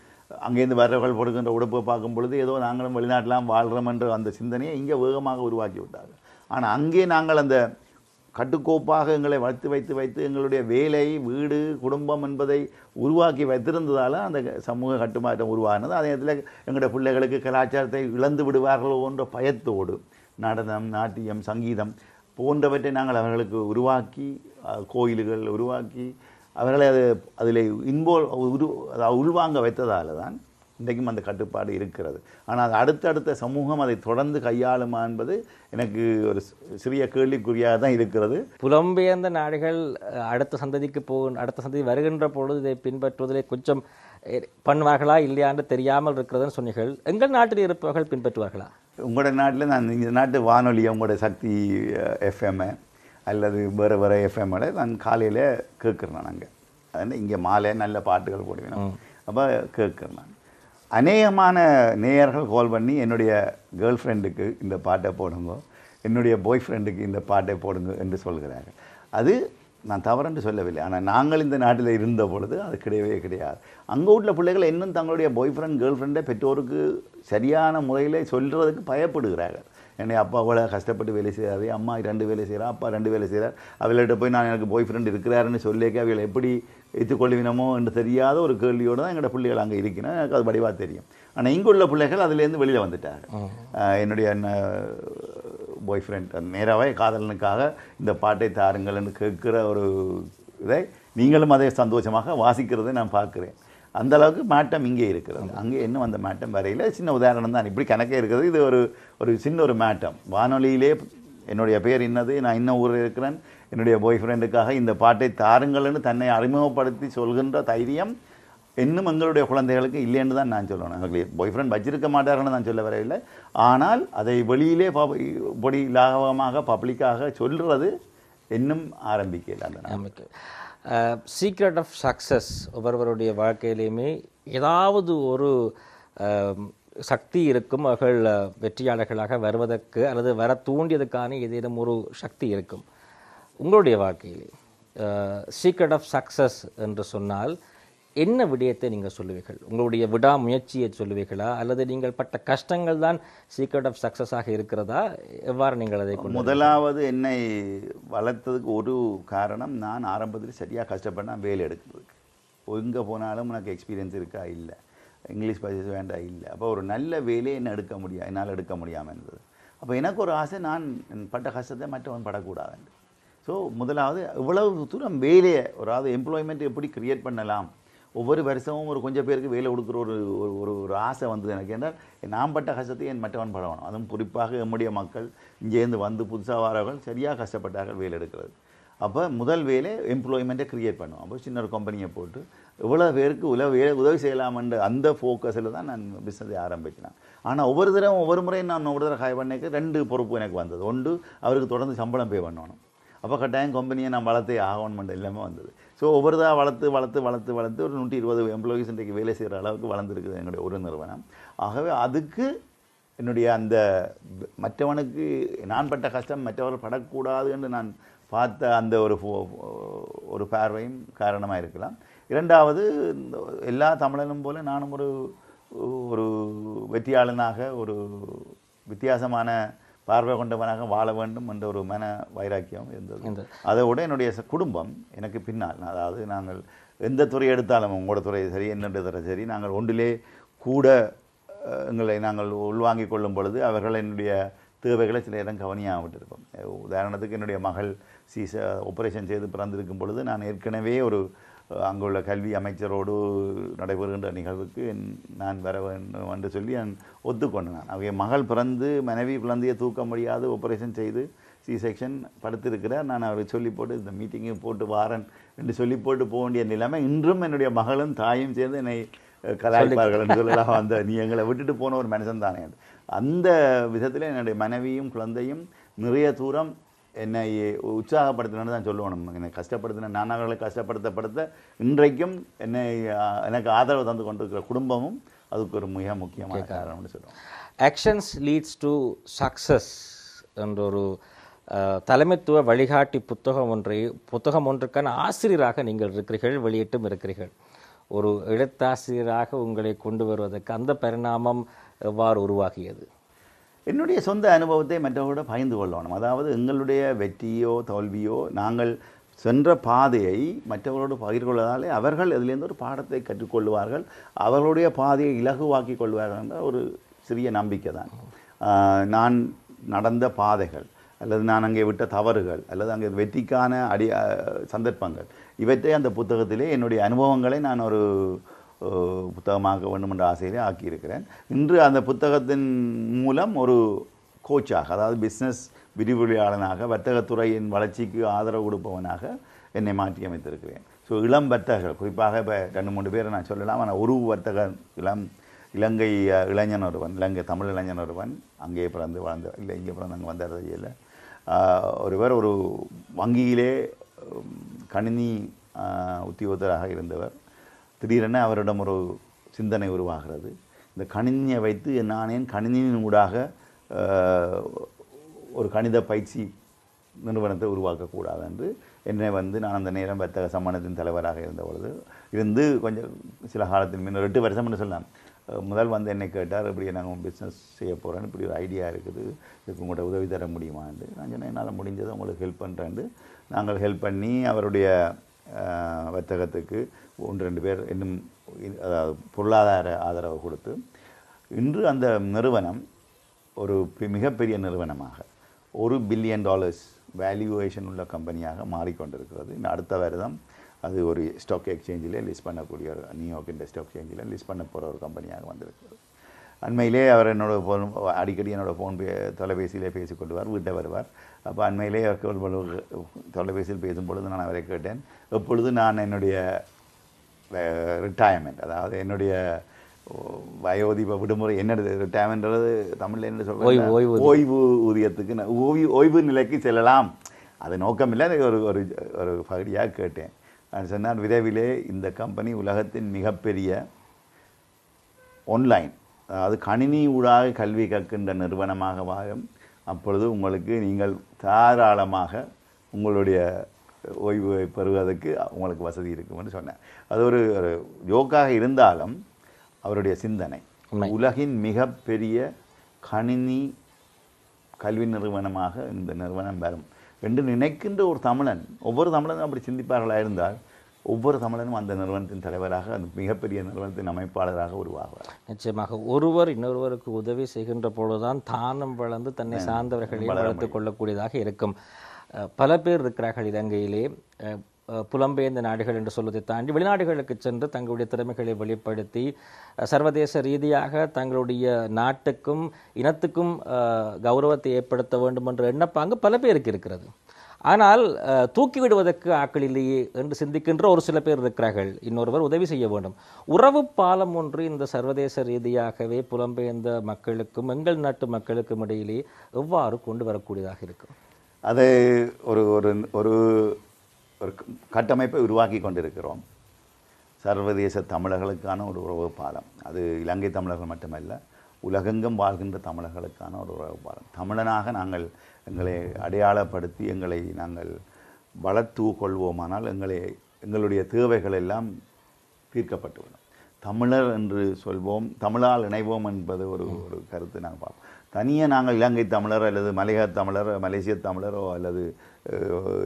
அங்கேருந்து வர்றவர்கள் போடுகின்ற உடுப்பை பார்க்கும் பொழுது ஏதோ நாங்களும் வெளிநாட்டிலாம் வாழ்கிறோம் என்ற அந்த சிந்தனையை இங்கே வேகமாக உருவாக்கி விட்டார்கள். ஆனால் அங்கே நாங்கள் அந்த கட்டுக்கோப்பாக எங்களை வளர்த்து வைத்து வைத்து எங்களுடைய வேலை வீடு குடும்பம் என்பதை உருவாக்கி வைத்திருந்ததால் அந்த சமூக கட்டுமாற்றம் உருவானது. அதே நேரத்தில் எங்களுடைய பிள்ளைகளுக்கு கலாச்சாரத்தை இழந்து விடுவார்களோ என்ற பயத்தோடு நடனம் நாட்டியம் சங்கீதம் போன்றவற்றை நாங்கள் அவர்களுக்கு உருவாக்கி கோயில்கள் உருவாக்கி அவர்களை அது அதில் இன்வால் உரு அதாவது உள்வாங்க வைத்ததால் தான் இன்றைக்கும் அந்த கட்டுப்பாடு இருக்கிறது. ஆனால் அது அடுத்தடுத்த சமூகம் அதை தொடர்ந்து கையாளுமா என்பது எனக்கு ஒரு சிறிய கேள்விக்குறியாக தான் இருக்கிறது. புலம்பெயர்ந்த நாடுகள் அடுத்த சந்ததிக்கு போ அடுத்த சந்ததி வருகின்ற பொழுது இதை பின்பற்றுவதிலே கொஞ்சம் பண்ணுவார்களா இல்லையான்னு தெரியாமல் இருக்கிறதுன்னு சொன்னீர்கள். எங்கள் நாட்டில் இருப்பவர்கள் பின்பற்றுவார்களா? உங்களோட நாட்டில் நான் இந்த நாட்டு வானொலி உங்களோட சக்தி எஃப்எம்ஐ அல்லது வேறு வேறு எஃப்எம்மில் நான் காலையில் கேட்குறேன் நாங்கள் அது இங்கே மாலை நல்ல பாட்டுகள் போடுவேன். அப்போ கேட்குறேன் நான். அநேகமான நேயர்கள் கால் பண்ணி என்னுடைய கேர்ள் ஃப்ரெண்டுக்கு இந்த பாட்டை போடுங்க என்னுடைய பாய் ஃப்ரெண்டுக்கு இந்த பாட்டை போடுங்க என்று சொல்கிறார்கள். அது நான் தவறென்று சொல்லவில்லை. ஆனால் நாங்கள் இந்த நாட்டில் இருந்த பொழுது அது கிடையவே கிடையாது. அங்கே உள்ள பிள்ளைகள் இன்னும் தங்களுடைய பாய் ஃப்ரெண்ட் கேர்ள் ஃப்ரெண்டை பெற்றோருக்கு சரியான முறையில் சொல்கிறதுக்கு பயப்படுகிறார்கள். என்னை அப்பா அவ்வளோ கஷ்டப்பட்டு வேலை செய்கிறாரு அம்மா ரெண்டு வேலை செய்கிறா அப்பா ரெண்டு வேலை செய்கிறார் அவள்கிட்ட போய் நான் எனக்கு பாய் ஃப்ரெண்ட் இருக்கிறாருன்னு சொல்லிக்க அவளை எப்படி ஏற்றுக்கொள்வினமோ என்று தெரியாத ஒரு கேள்வியோடு தான் எங்களோட பிள்ளைகள் அங்கே இருக்கிறேன் எனக்கு அது வடிவாக தெரியும். ஆனால் இங்குள்ள பிள்ளைகள் அதுலேருந்து வெளியில் வந்துட்டாங்க. ஆஹ் என்னுடைய பாய் ஃப்ரெண்ட் நேராகவே காதலனுக்காக இந்த பாட்டை தாருங்கள்னு கேட்குற ஒரு இதை நீங்களும் அதை சந்தோஷமாக வாசிக்கிறதை நான் பார்க்குறேன். அந்த அளவுக்கு மாட்டம் இங்கே இருக்கிறது. அங்கே இன்னும் அந்த மாட்டம் வரையில் சின்ன உதாரணம் தான். இப்படி கணக்கே இருக்கிறது இது ஒரு ஒரு சின்ன ஒரு மாட்டம் வானொலியிலே என்னுடைய பேர் இன்னது நான் இன்னும் ஊரில் இருக்கிறேன். என்னுடைய பாய் ஃப்ரெண்டுக்காக இந்த பாட்டை தாருங்கள்னு தன்னை அறிமுகப்படுத்தி சொல்கின்ற தைரியம் இன்னும் எங்களுடைய குழந்தைகளுக்கு இல்லைன்னு தான் நான் சொல்லணும். அவர்கள் பாய் ஃப்ரெண்ட் வச்சிருக்க மாட்டார்கள்னு நான் சொல்ல வரவில்லை ஆனால் அதை வெளியிலே பொடி லாகவமாக பப்ளிக்காக சொல்கிறது இன்னும் ஆரம்பிக்கல அந்த நாள். சீக்ரெட் ஆஃப் சக்ஸஸ் ஒவ்வொருவருடைய வாழ்க்கையிலையுமே ஏதாவது ஒரு சக்தி இருக்கும். அவர்கள் வெற்றியாளர்களாக வருவதற்கு அல்லது வர தூண்டியதுக்கான ஏதேனும் ஒரு சக்தி இருக்கும். உங்களுடைய வாழ்க்கையிலே சீக்ரெட் ஆஃப் சக்ஸஸ் என்று சொன்னால் என்ன விடயத்தை நீங்கள் சொல்லுவீர்கள்? உங்களுடைய விடாமுயற்சியை சொல்லுவீர்களா? அல்லது நீங்கள் பட்ட கஷ்டங்கள் தான் சீக்ரெட் ஆஃப் சக்ஸஸாக இருக்கிறதா? எவ்வாறு நீங்கள் அதை முதலாவது என்னை வளர்த்ததுக்கு ஒரு காரணம் நான் ஆரம்பத்தில் சரியாக கஷ்டப்பட்டேன் வேலை எடுக்கிறதுக்கு. எங்கே போனாலும் எனக்கு எக்ஸ்பீரியன்ஸ் இருக்கா? இல்லை. இங்கிலீஷ் பேச வேண்டாம் இல்லை. அப்போ ஒரு நல்ல வேலையை என்ன எடுக்க முடியாது என்னால் எடுக்க முடியாமல் இருந்தது. அப்போ எனக்கு ஒரு ஆசை நான் பட்ட கஷ்டத்தை மற்றவன் படக்கூடாதுன்னு ஸோ முதலாவது இவ்வளவு தூரம் வேலையை ஒரு அதாவது எம்ப்ளாய்மெண்ட் எப்படி க்ரியேட் பண்ணலாம்? ஒவ்வொரு வருஷமும் ஒரு கொஞ்சம் பேருக்கு வேலை கொடுக்குற ஒரு ஒரு- ஒரு ஒரு ஆசை வந்தது எனக்கு. என்றால் நான் பட்ட கஷ்டத்தை என் மற்றவன் படவணும். அதுவும் குறிப்பாக எம்முடைய மக்கள் இங்கேருந்து வந்து புதுசாக வரவர்கள் சரியாக கஷ்டப்பட்டார்கள் வேலை எடுக்கிறது. அப்போ முதல் வேலை எம்ப்ளாய்மெண்ட்டை க்ரியேட் பண்ணுவோம். அப்போ சின்ன ஒரு கம்பெனியை போட்டு இவ்வளோ பேருக்கு உல வேலை உதவி செய்யலாமன்ற அந்த ஃபோக்கஸில் தான் நான் பிஸ்னஸை ஆரம்பிச்சினேன் ஆனால் ஒவ்வொரு தடவை ஒவ்வொரு முறையும் நான் ஒவ்வொரு தடவை ஹை பண்ணிக்க ரெண்டு பொறுப்பு எனக்கு வந்தது. ஒன்று அவருக்கு தொடர்ந்து சம்பளம் பே பண்ணணும். அப்போ கட்டாயம் கம்பெனியை நான் வளர்த்தே ஆகணுமெண்ட் இல்லாமல் வந்தது. ஸோ ஒவ்வொருதாக வளர்த்து வளர்த்து வளர்த்து வளர்த்து ஒரு நூற்றி இருபது எம்ப்ளாயிஸ் இன்றைக்கு வேலை செய்கிற அளவுக்கு வளர்ந்துருக்குது என்னுடைய ஒரு நிறுவனம். ஆகவே அதுக்கு என்னுடைய அந்த மற்றவனுக்கு நான் பட்ட கஷ்டம் மற்றவர்கள் படக்கூடாது என்று நான் பார்த்த அந்த ஒரு ஃபோ- ஒரு பார்வையும் காரணமாக இருக்கலாம். இரண்டாவது இந்த எல்லா தமிழனும் போல நானும் ஒரு ஒரு வெற்றியாளனாக ஒரு வித்தியாசமான பார்வை கொண்டவனாக வாழ வேண்டும் என்ற ஒரு மன வைராக்கியம் இருந்தது. அதோட என்னுடைய குடும்பம் எனக்கு பின்னால் அதாவது நாங்கள் எந்த துறை எடுத்தாலும் உங்களோட துறை சரி என்னுடைய துறை சரி நாங்கள் ஒன்றிலே கூட எங்களை நாங்கள் உள்வாங்கிக் கொள்ளும் பொழுது அவர்கள் என்னுடைய தேவைகளை சில இடம் கவனியாக விட்டிருப்போம் அஹ், உதாரணத்துக்கு என்னுடைய மகள் சீச ஆபரேஷன் செய்து பிறந்திருக்கும் பொழுது நான் ஏற்கனவே ஒரு அங்குள்ள கல்வி அமைச்சரோடு நடைபெறுகின்ற நிகழ்வுக்கு நான் வர வேண்டும் என்று சொல்லி நான் ஒத்துக்கொண்டேன். அவங்க மகள் பிறந்து மனைவி குழந்தையை தூக்க முடியாது ஆபரேஷன் செய்து சி செக்ஷன் படுத்திருக்கிறார். நான் அவருக்கு சொல்லி போட்டு இந்த மீட்டிங்கு போட்டு வாரன் என்று சொல்லி போட்டு போக வேண்டிய நிலைமை இன்றும் என்னுடைய மகளும் தாயும் சேர்ந்து என்னை கலாய்ப்பார்கள் என்று சொல்லலாம். அந்த நீ எங்களை விட்டுட்டு போன ஒரு மனுஷன் தானே அந்த விதத்தில் என்னுடைய மனைவியும் குழந்தையும் நிறைய தூரம் என்னை உற்சாகப்படுத்தினு தான் சொல்லணும். என்னை கஷ்டப்படுத்தின நான் அவர்களை கஷ்டப்படுத்தப்படுத்த இன்றைக்கும் என்னை எனக்கு ஆதரவு தந்து கொண்டிருக்கிற குடும்பமும் அதுக்கு ஒரு மிக முக்கியமான காரணம்னு சொல்லுவோம் ஆக்ஷன்ஸ் லீட்ஸ் டு சக்ஸஸ் என்ற ஒரு தலைமைத்துவ வழிகாட்டி புத்தகம் ஒன்றை புத்தகம் ஒன்றுக்கான ஆசிரியராக நீங்கள் இருக்கிறீர்கள் வெளியிட்டும் இருக்கிறீர்கள். ஒரு எழுத்தாசிரியராக உங்களை கொண்டு வருவதற்கு அந்த பரிணாமம் எவ்வாறு உருவாகியது? என்னுடைய சொந்த அனுபவத்தை மற்றவர்களோட பகிர்ந்து கொள்ளணும். அதாவது எங்களுடைய வெற்றியோ தோல்வியோ நாங்கள் சென்ற பாதையை மற்றவர்களோடு பகிர்கொள்வதாலே அவர்கள் அதிலிருந்து ஒரு பாடத்தை கற்றுக்கொள்வார்கள். அவர்களுடைய பாதையை இலகுவாக்கி கொள்வார்கள் என்ற ஒரு சிறிய நம்பிக்கை தான். நான் நடந்த பாதைகள் அல்லது நான் அங்கே விட்ட தவறுகள் அல்லது அங்கே வெற்றிக்கான அடி சந்தர்ப்பங்கள் இவற்றை அந்த புத்தகத்திலே என்னுடைய அனுபவங்களை நான் ஒரு புத்தகமாக வேண்டும் என்ற ஆசையிலே ஆக்கியிருக்கிறேன். இன்று அந்த புத்தகத்தின் மூலம் ஒரு கோச்சாக அதாவது பிஸ்னஸ் விரிவுரையாளனாக வர்த்தகத்துறையின் வளர்ச்சிக்கு ஆதரவு கொடுப்பவனாக என்னை மாற்றி அமைத்திருக்கிறேன். ஸோ இளம் வர்த்தகர்கள் குறிப்பாக இப்போ ரெண்டு மூணு பேரை நான் சொல்லலாம். ஆனால் ஒரு வர்த்தக இளம் இலங்கை இளைஞன் ஒருவன் இலங்கை தமிழ் இளைஞன் ஒருவன் அங்கே பிறந்து வளர்ந்த இல்லை இங்கே பிறந்து அங்கே வந்தார் இல்லை ஒருவர் ஒரு வங்கியிலே கணினி உத்தியோகத்தராக இருந்தவர். திடீரென அவரிடம் ஒரு சிந்தனை உருவாகிறது. இந்த கணினியை வைத்து நான் ஏன் கணினியின் ஊடாக ஒரு கணித பயிற்சி நிறுவனத்தை உருவாக்கக்கூடாது என்று என்னை வந்து நான் அந்த நேரம் வர்த்தக சம்மணத்தின் தலைவராக இருந்த பொழுது இருந்து கொஞ்சம் சில காலத்தின் முன்னர் எட்டு வருஷம் என்று சொல்லலாம். முதல் வந்து என்னை கேட்டார் இப்படி நாங்கள் பிஸ்னஸ் செய்ய போகிறேன்னு இப்படி ஒரு ஐடியா இருக்குது. இதுக்கு உங்கள்கிட்ட உதவி தர முடியுமான்னு நான் சொன்னேன் என்னால் முடிஞ்சதை உங்களுக்கு ஹெல்ப் பண்ணுறேன்ட்டு நாங்கள் ஹெல்ப் பண்ணி அவருடைய வர்த்தகத்துக்கு ஒன்று ரெண்டு பேர் இன்னும் அதாவது பொருளாதார ஆதரவு கொடுத்து இன்று அந்த நிறுவனம் ஒரு மிகப்பெரிய நிறுவனமாக ஒரு பில்லியன் டாலர்ஸ் வேல்யூவேஷன் உள்ள கம்பெனியாக மாறிக்கொண்டிருக்கிறது. இன்னும் அடுத்த வருடம் அது ஒரு ஸ்டாக் எக்ஸ்சேஞ்சில் லிஸ்ட் பண்ணக்கூடிய ஒரு நியூயார்க் இந்த ஸ்டாக் எக்ஸ்சேஞ்சில் லிஸ்ட் பண்ண போகிற ஒரு கம்பெனியாக வந்திருக்கிறது. அண்மையிலே அவர் என்னோட ஃபோன் அடிக்கடி என்னோட ஃபோன் பே தொலைபேசியிலே பேசிக்கொள்வார் வீட்டை வருவார். அப்போ அண்மையிலே அவர் தொலைபேசியில் பேசும்பொழுது நான் அவரை கேட்டேன். எப்பொழுது நான் என்னுடைய ரிட்டையர்மெண்ட் அதாவது என்னுடைய வயோதிப விடுமுறை என்னது ரிட்டையர்மெண்ட்றது தமிழில் என்ன சொல்கிறேன் ஓய்வு. ஓய்வு ஊதியத்துக்கு நான் ஓய்வு ஓய்வு நிலைக்கு செல்லலாம். அது நோக்கமில்லை அது ஒரு ஒரு ஒரு பகுதியாக கேட்டேன். நான் சொன்னார் விரைவிலே இந்த கம்பெனி உலகத்தின் மிகப்பெரிய ஆன்லைன் அதாவது கணினி ஊடாக கல்வி கற்கின்ற நிறுவனமாக வாழும் அப்பொழுது உங்களுக்கு நீங்கள் தாராளமாக உங்களுடைய ஓய்வை பெறுவதற்கு உங்களுக்கு வசதி இருக்கும்னு சொன்னேன். அது ஒரு ஒரு ஜோக்காக இருந்தாலும் அவருடைய சிந்தனை. உலகின் மிகப்பெரிய கணினி கல்வி நிறுவனமாக இந்த நிறுவனம் வரும். என்று நினைக்கின்ற ஒரு தமிழன் ஒவ்வொரு தமிழனும் அப்படி சிந்திப்பார்களாக இருந்தால் ஒவ்வொரு தமிழனும் அந்த நிறுவனத்தின் தலைவராக அந்த மிகப்பெரிய நிறுவனத்தின் அமைப்பாளராக உருவாகுவார் நிச்சயமாக ஒருவர் இன்னொருவருக்கு உதவி செய்கின்ற பொழுதுதான் தானும் வளர்ந்து தன்னை சார்ந்தவர்களையும் வளர்த்துக் கொள்ளக்கூடியதாக இருக்கும். பல பேர் இருக்கிறார்கள் இலங்கையிலே. புலம்பெயர்ந்த நாடுகள் என்று சொல்வதை தாண்டி வெளிநாடுகளுக்கு சென்று தங்களுடைய திறமைகளை வெளிப்படுத்தி சர்வதேச ரீதியாக தங்களுடைய நாட்டுக்கும் இனத்துக்கும் கௌரவத்தை ஏற்படுத்த வேண்டும் என்ற எண்ணப்பாங்கு பல பேருக்கு இருக்கிறது. ஆனால் தூக்கிவிடுவதற்கு தூக்கி விடுவதற்கு ஆக்கள் இல்லையே என்று சிந்திக்கின்ற ஒரு சில பேர் இருக்கிறார்கள். இன்னொருவர் உதவி செய்ய வேண்டும். உறவு பாலம் ஒன்று இந்த சர்வதேச ரீதியாகவே புலம்பெயர்ந்த மக்களுக்கும் எங்கள் நாட்டு மக்களுக்கும் இடையிலே எவ்வாறு கொண்டு வரக்கூடியதாக இருக்கும்? அது ஒரு ஒரு ஒரு ஒரு கட்டமைப்பை உருவாக்கி கொண்டிருக்கிறோம். சர்வதேச தமிழர்களுக்கான ஒரு உறவு பாலம். அது இலங்கை தமிழர்கள் மட்டுமல்ல உலகெங்கும் வாழ்கின்ற தமிழர்களுக்கான ஒரு உறவு பாலம். தமிழனாக நாங்கள் எங்களை அடையாளப்படுத்தி எங்களை நாங்கள் வளர்த்து கொள்வோமானால் எங்களை எங்களுடைய தேவைகள் எல்லாம் தீர்க்கப்பட்டுவிடும் தமிழர் என்று சொல்வோம் தமிழால் இணைவோம் என்பது ஒரு ஒரு கருத்து நாங்கள் பார்ப்போம். தனியாக நாங்கள் இலங்கை தமிழர் அல்லது மலையக தமிழர் மலேசிய தமிழரோ அல்லது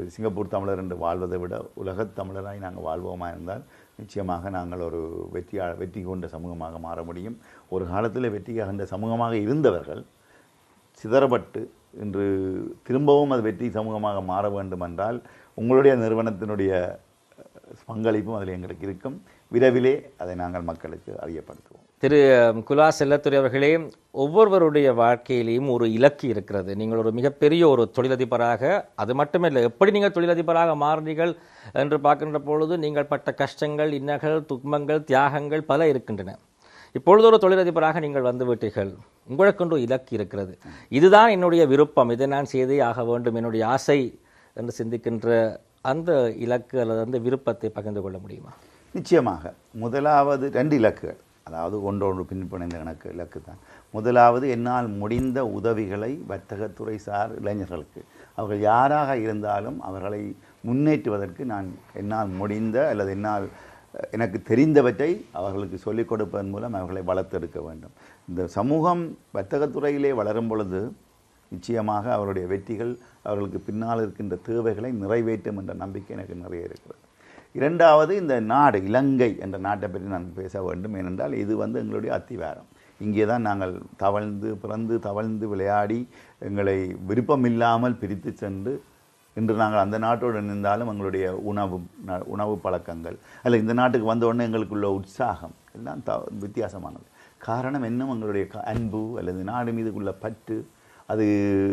சிங்கப்பூர் தமிழர் என்று வாழ்வதை விட உலகத் தமிழராய் நாங்கள் வாழ்வோமா இருந்தால் நிச்சயமாக நாங்கள் ஒரு வெற்றியா வெற்றி கொண்ட சமூகமாக மாற முடியும். ஒரு காலத்தில் வெற்றி சமூகமாக இருந்தவர்கள் சிதறப்பட்டு இன்று திரும்பவும் அது வெற்றி சமூகமாக மாற வேண்டும் என்றால் உங்களுடைய நிறுவனத்தினுடைய பங்களிப்பும் அதில் எங்களுக்கு இருக்கும். விரைவிலே அதை நாங்கள் மக்களுக்கு அறியப்படுத்துவோம். திரு குலா செல்லத்துறை அவர்களே ஒவ்வொருவருடைய வாழ்க்கையிலையும் ஒரு இலக்கு இருக்கிறது. நீங்கள் ஒரு மிகப்பெரிய ஒரு தொழிலதிபராக அது மட்டுமில்லை எப்படி நீங்கள் தொழிலதிபராக மாறினீர்கள் என்று பார்க்கின்ற பொழுது நீங்கள் பட்ட கஷ்டங்கள் இன்னல்கள் துக்மங்கள் தியாகங்கள் பல இருக்கின்றன. இப்பொழுது ஒரு தொழிலதிபராக நீங்கள் வந்து விட்டீர்கள். இலக்கு இருக்கிறது. இதுதான் என்னுடைய விருப்பம். இதை நான் செய்தே ஆக வேண்டும். என்னுடைய ஆசை என்று சிந்திக்கின்ற அந்த இலக்கு அல்லது அந்த விருப்பத்தை பகிர்ந்து கொள்ள முடியுமா? நிச்சயமாக. முதலாவது ரெண்டு இலக்குகள். அதாவது ஒன்றொன்று பின்பிணைந்த எனக்கு இலக்கு தான். முதலாவது என்னால் முடிந்த உதவிகளை வர்த்தகத்துறை சார் இளைஞர்களுக்கு. அவர்கள் யாராக இருந்தாலும் அவர்களை முன்னேற்றுவதற்கு நான் என்னால் முடிந்த அல்லது என்னால் எனக்கு தெரிந்தவற்றை அவர்களுக்கு சொல்லிக் கொடுப்பதன் மூலம் அவர்களை வளர்த்தெடுக்க வேண்டும். இந்த சமூகம் வர்த்தகத்துறையிலே வளரும் பொழுது நிச்சயமாக அவருடைய வெற்றிகள் அவர்களுக்கு பின்னால் இருக்கின்ற தேவைகளை நிறைவேற்றும் என்ற நம்பிக்கை எனக்கு நிறைய இருக்கிறது. இரண்டாவது இந்த நாடு இலங்கை என்ற நாட்டை பற்றி நான் பேச வேண்டும். ஏனென்றால் இது வந்து எங்களுடைய அத்திவாரம். இங்கே தான் நாங்கள் தவழ்ந்து பிறந்து தவழ்ந்து விளையாடி எங்களை விருப்பமில்லாமல் பிரித்து சென்று இன்று நாங்கள் அந்த நாட்டோடு நின்றாலும் எங்களுடைய உணவு ந- உணவு பழக்கங்கள். அல்ல இந்த நாட்டுக்கு வந்த உடனே எங்களுக்குள்ள உற்சாகம். எல்லாம் த வித்தியாசமானது. காரணம் இன்னும் எங்களுடைய க- அன்பு அல்லது நாடு மீதுக்குள்ள பற்று. அது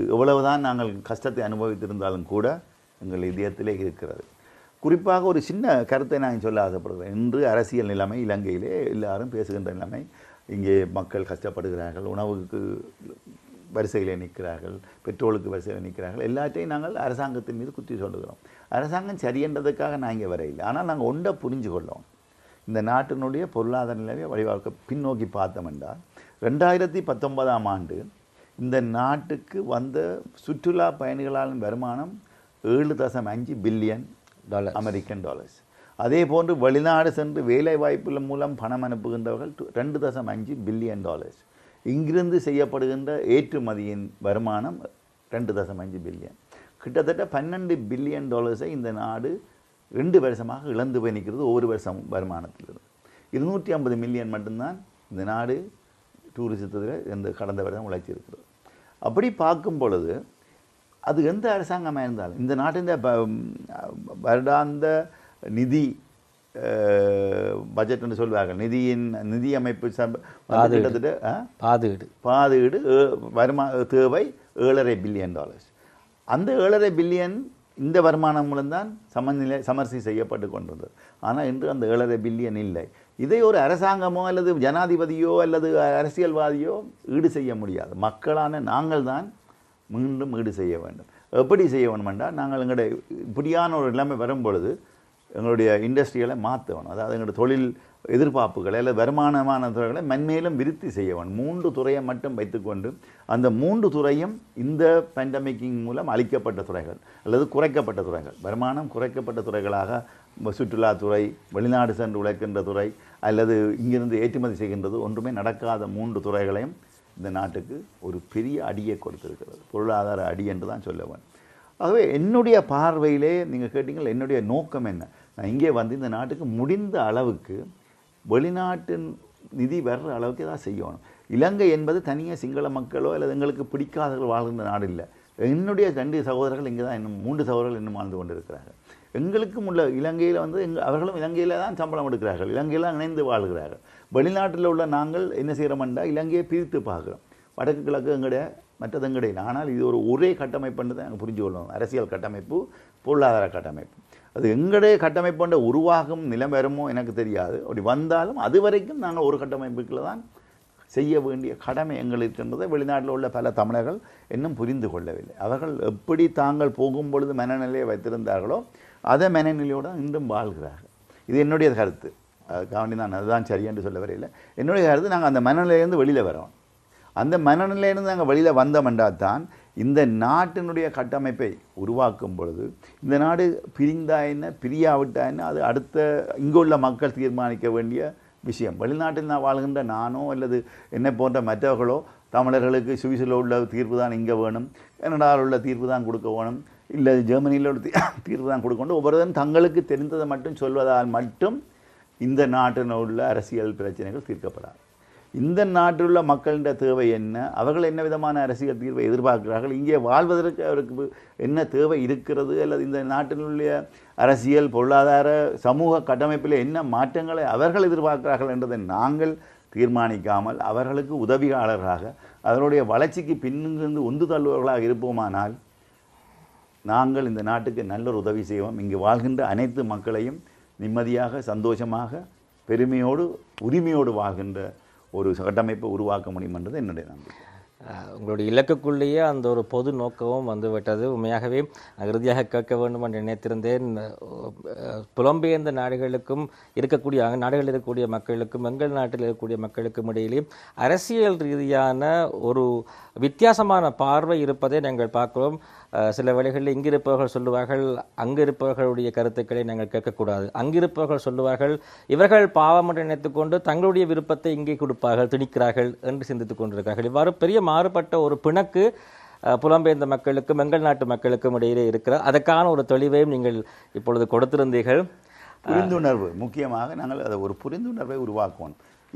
எவ்வளவுதான் நாங்கள் கஷ்டத்தை அனுபவித்திருந்தாலும் கூட எங்கள் இதயத்திலே இருக்கிறது. குறிப்பாக ஒரு சின்ன கருத்தை நான் சொல்ல ஆசைப்படுகிறேன் இன்று அரசியல் நிலைமை இலங்கையிலே எல்லாரும் பேசுகின்ற நிலைமை இங்கே மக்கள் கஷ்டப்படுகிறார்கள் உணவுக்கு வரிசையிலே நிற்கிறார்கள் பெட்ரோலுக்கு வரிசையில் நிற்கிறார்கள். எல்லாத்தையும் நாங்கள் அரசாங்கத்தின் மீது குத்தி சொல்லுகிறோம் அரசாங்கம் சரியன்றதுக்காக நான் இங்கே வரையில்லை ஆனால் நாங்கள் ஒன்றை புரிஞ்சு கொள்ளோம் இந்த நாட்டினுடைய பொருளாதார நிலையை வழிவாக்க பின்னோக்கி பார்த்தோம் என்றால் ரெண்டாயிரத்தி பத்தொன்பதாம் ஆண்டு இந்த நாட்டுக்கு வந்த சுற்றுலா பயணிகளால் வருமானம் ஏழு தசம் அஞ்சு பில்லியன் டாலர் அமெரிக்கன் டாலர்ஸ். அதே போன்று வெளிநாடு சென்று வேலை வாய்ப்புகள் மூலம் பணம் அனுப்புகின்றவர்கள் ரெண்டு தசம் அஞ்சு பில்லியன் டாலர்ஸ். இங்கிருந்து செய்யப்படுகின்ற ஏற்றுமதியின் வருமானம் ரெண்டு தசம் அஞ்சு பில்லியன். கிட்டத்தட்ட பன்னெண்டு பில்லியன் டாலர்ஸை இந்த நாடு ரெண்டு வருஷமாக இழந்து போய் நிற்கிறது ஒவ்வொரு வருஷம் வருமானத்திலிருந்து. இருநூற்றி ஐம்பது மில்லியன் மட்டும்தான் இந்த நாடு டூரிசத்தில் இந்த கடந்த வருடம் உழைச்சிருக்கிறது அப்படி பார்க்கும் பொழுது அது எந்த அரசாங்கமாக இருந்தாலும் இந்த நாட்டின் வருடாந்த நிதி பட்ஜெட்னு சொல்வார்கள். நிதியின் நிதி அமைப்பு கிட்டத்தட்ட? பாதுகாடு. பாதுகாடு வருமா தேவை ஏழரை பில்லியன் டாலர்ஸ் அந்த ஏழரை பில்லியன் இந்த வருமானம் மூலம்தான் சமநிலை சமர்சி செய்யப்பட்டு கொண்டிருந்தது. ஆனால் இன்று அந்த ஏழரை பில்லியன் இல்லை. இதை ஒரு அரசாங்கமோ அல்லது ஜனாதிபதியோ அல்லது அரசியல்வாதியோ ஈடு செய்ய முடியாது. மக்களான நாங்கள் தான் மீண்டும் ஈடு செய்ய வேண்டும். எப்படி செய்ய வேண்டும் என்றால் நாங்கள் எங்களுடைய இப்படியான ஒரு நிலைமை வரும் பொழுது எங்களுடைய இண்டஸ்ட்ரிகளை மாற்றணும் அதாவது எங்களுடைய தொழில் எதிர்பார்ப்புகளை அல்லது வருமானமான துறைகளை மென்மேலும் விருத்தி செய்ய மூன்று துறையை மட்டும் வைத்துக்கொண்டு அந்த மூன்று துறையும் இந்த பேண்டமிக்கிங் மூலம் அளிக்கப்பட்ட துறைகள் அல்லது குறைக்கப்பட்ட துறைகள். வருமானம் குறைக்கப்பட்ட துறைகளாக சுற்றுலாத்துறை வெளிநாடு சென்று உழைக்கின்ற துறை அல்லது இங்கிருந்து ஏற்றுமதி செய்கின்றது ஒன்றுமே நடக்காத மூன்று துறைகளையும் இந்த நாட்டுக்கு ஒரு பெரிய அடியை கொடுத்திருக்கிறது. பொருளாதார அடி என்று தான் சொல்லுவேன். ஆகவே என்னுடைய பார்வையிலே நீங்கள் கேட்டீங்கள் என்னுடைய நோக்கம் என்ன? இங்கே வந்து இந்த நாட்டுக்கு முடிந்த அளவுக்கு வெளிநாட்டின் நிதி வர்ற அளவுக்கு தான் செய்யணும். இலங்கை என்பது தனியாக சிங்கள மக்களோ அல்லது எங்களுக்கு பிடிக்காதவர்கள் வாழ்கின்ற நாடு இல்லை. என்னுடைய ரெண்டு சகோதரர்கள் இங்கே தான் இன்னும் மூன்று சகோதரர்கள் இன்னும் வாழ்ந்து கொண்டிருக்கிறார்கள். எங்களுக்கும் உள்ள இலங்கையில் வந்து எங் அவர்களும் இலங்கையில் தான் சம்பளம் எடுக்கிறார்கள். இலங்கையில் தான் இணைந்து வாழ்கிறார்கள். வெளிநாட்டில் உள்ள நாங்கள் என்ன செய்கிறோம்டா இலங்கையை பிரித்து பார்க்குறோம். வடக்கு கிழக்கு எங்களுடைய மற்றது எங்களுடைய ஆனால் இது ஒரு ஒரே கட்டமைப்புன்றதை தான் நாங்கள் புரிஞ்சு கொள்ளணும் அரசியல் கட்டமைப்பு பொருளாதார கட்டமைப்பு. அது எங்களுடைய கட்டமைப்புன்ற உருவாகும் நிலம் வருமோ எனக்கு தெரியாது. அப்படி வந்தாலும் அது வரைக்கும் நாங்கள் ஒரு கட்டமைப்புக்குள்ள தான் செய்ய வேண்டிய கடமை எங்களுக்கு இருக்கின்றதை வெளிநாட்டில் உள்ள பல தமிழர்கள் இன்னும் புரிந்து கொள்ளவில்லை. அவர்கள் எப்படி தாங்கள் போகும் பொழுது மனநிலையை வைத்திருந்தார்களோ அதே மனநிலையோடு தான் இன்றும் வாழ்கிறார்கள். இது என்னுடைய கருத்து. காவண்டி நான் அதுதான் சரி என்று சொல்ல வரையில் என்னுடைய கருத்து நாங்கள் அந்த மனநிலையிலேருந்து வெளியில் வரோம். அந்த மனநிலையிலேருந்து நாங்கள் வெளியில் வந்தோம்னா தான் இந்த நாட்டினுடைய கட்டமைப்பை உருவாக்கும் பொழுது இந்த நாடு பிரிந்தா என்ன பிரியாவிட்டா என்ன அது அடுத்த இங்குள்ள மக்கள் தீர்மானிக்க வேண்டிய விஷயம். வெளிநாட்டில் நான் வாழ்கின்ற நானோ அல்லது என்னை போன்ற மற்றவர்களோ தமிழர்களுக்கு சுவிஸில் உள்ள தீர்ப்பு தான் இங்கே வேணும் கனடாவில் உள்ள தீர்ப்பு தான் கொடுக்க வேணும் இல்லை ஜெர்மனியில் உள்ள தீர்ப்பு தான் கொடுக்கணும் ஒவ்வொருவரும் தங்களுக்கு தெரிந்ததை மட்டும் சொல்வதால் மட்டும் இந்த நாட்டில் உள்ள அரசியல் பிரச்சனைகள் தீர்க்கப்படாது. இந்த நாட்டில் உள்ள மக்களின் தேவை என்ன? அவர்கள் என்ன விதமான அரசியல் தீர்வை எதிர்பார்க்கிறார்கள்? இங்கே வாழ்வதற்கு அவருக்கு என்ன தேவை இருக்கிறது? அல்லது இந்த நாட்டினுடைய அரசியல் பொருளாதார சமூக கட்டமைப்பில் என்ன மாற்றங்களை அவர்கள் எதிர்பார்க்கிறார்கள் என்றதை நாங்கள் தீர்மானிக்காமல் அவர்களுக்கு உதவியாளர்களாக அதனுடைய வளர்ச்சிக்கு பின்னிருந்து உந்து தள்ளுவர்களாக இருப்போமானால் நாங்கள் இந்த நாட்டுக்கு நல்ல ஒரு உதவி செய்வோம். இங்கு வாழ்கின்ற அனைத்து மக்களையும் நிம்மதியாக சந்தோஷமாக பெருமையோடு உரிமையோடு வாழ்கின்ற ஒரு கட்டமைப்பை உருவாக்க முடியும் என்றது என்னுடைய நம்பிக்கை. உங்களுடைய இலக்குக்குள்ளேயே அந்த ஒரு பொது நோக்கமும் வந்துவிட்டது. உண்மையாகவே இறுதியாக கேட்க வேண்டும் என்று நினைத்திருந்தேன். புலம்பெயர்ந்த நாடுகளுக்கும் இருக்கக்கூடிய அங்க நாடுகளில் இருக்கக்கூடிய மக்களுக்கும் எங்கள் நாட்டில் இருக்கக்கூடிய மக்களுக்கும் இடையிலே அரசியல் ரீதியான ஒரு வித்தியாசமான பார்வை இருப்பதை நாங்கள் பார்க்கிறோம். சில வேளைகளில் இங்கிருப்பவர்கள் சொல்லுவார்கள் அங்கிருப்பவர்களுடைய கருத்துக்களை நாங்கள் கேட்கக்கூடாது. அங்கிருப்பவர்கள் சொல்லுவார்கள் இவர்கள் பாவம் என்று நினைத்துக்கொண்டு தங்களுடைய விருப்பத்தை இங்கே கொடுப்பார்கள் திணிக்கிறார்கள் என்று சிந்தித்துக் கொண்டிருக்கிறார்கள். இவ்வாறு பெரிய மாறுபட்ட ஒரு பிணக்கு புலம்பெயர்ந்த மக்களுக்கும் எங்கள் நாட்டு மக்களுக்கும் இடையிலே இருக்கிற அதற்கான ஒரு தெளிவையும் நீங்கள் இப்பொழுது கொடுத்திருந்தீர்கள். புரிந்துணர்வு. முக்கியமாக நாங்கள் அதை ஒரு புரிந்துணர்வை உருவாக்குவோம்.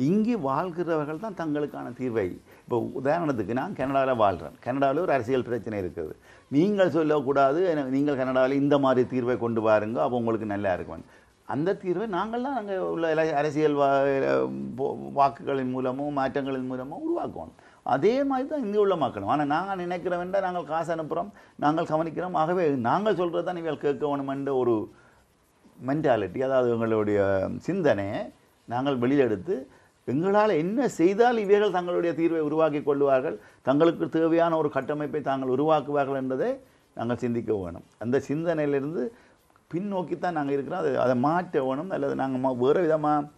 இங்கு வாழ்கிறவர்கள் தான் தங்களுக்கான தீர்வை. இப்போ உதாரணத்துக்கு நான் கனடாவில் வாழ்கிறேன் கனடாவில் ஒரு அரசியல் பிரச்சனை இருக்குது. நீங்கள் சொல்லக்கூடாது நீங்கள் கனடாவில் இந்த மாதிரி தீர்வை கொண்டு வாருங்க அப்போ உங்களுக்கு நல்லா இருக்கும். அந்த தீர்வை நாங்கள் தான் அங்கே உள்ள அரசியல் வா வாக்குகளின் மூலமோ மாற்றங்களின் மூலமோ உருவாக்குவோம். அதே மாதிரி தான் இங்கே உள்ள மக்களும். ஆனால் நாங்கள் நினைக்கிறவன்டா நாங்கள் காசு அனுப்புகிறோம் நாங்கள் கவனிக்கிறோம். ஆகவே நாங்கள் சொல்கிறது தான் நீங்கள் கேட்க வேணுமென்ற ஒரு மென்டாலிட்டி அதாவது எங்களுடைய சிந்தனையை நாங்கள் வெளியெடுத்து எங்களால் என்ன செய்தால் இவைகள் தங்களுடைய தீர்வை உருவாக்கி கொள்வார்கள்? தங்களுக்கு தேவையான ஒரு கட்டமைப்பை தாங்கள் உருவாக்குவார்கள் என்பதை நாங்கள் சிந்திக்க வேணும். அந்த சிந்தனையிலிருந்து பின்னோக்கித்தான் நாங்கள் இருக்கிறோம். அதை அதை மாற்ற வேணும். அல்லது நாங்கள் வேறு விதமாக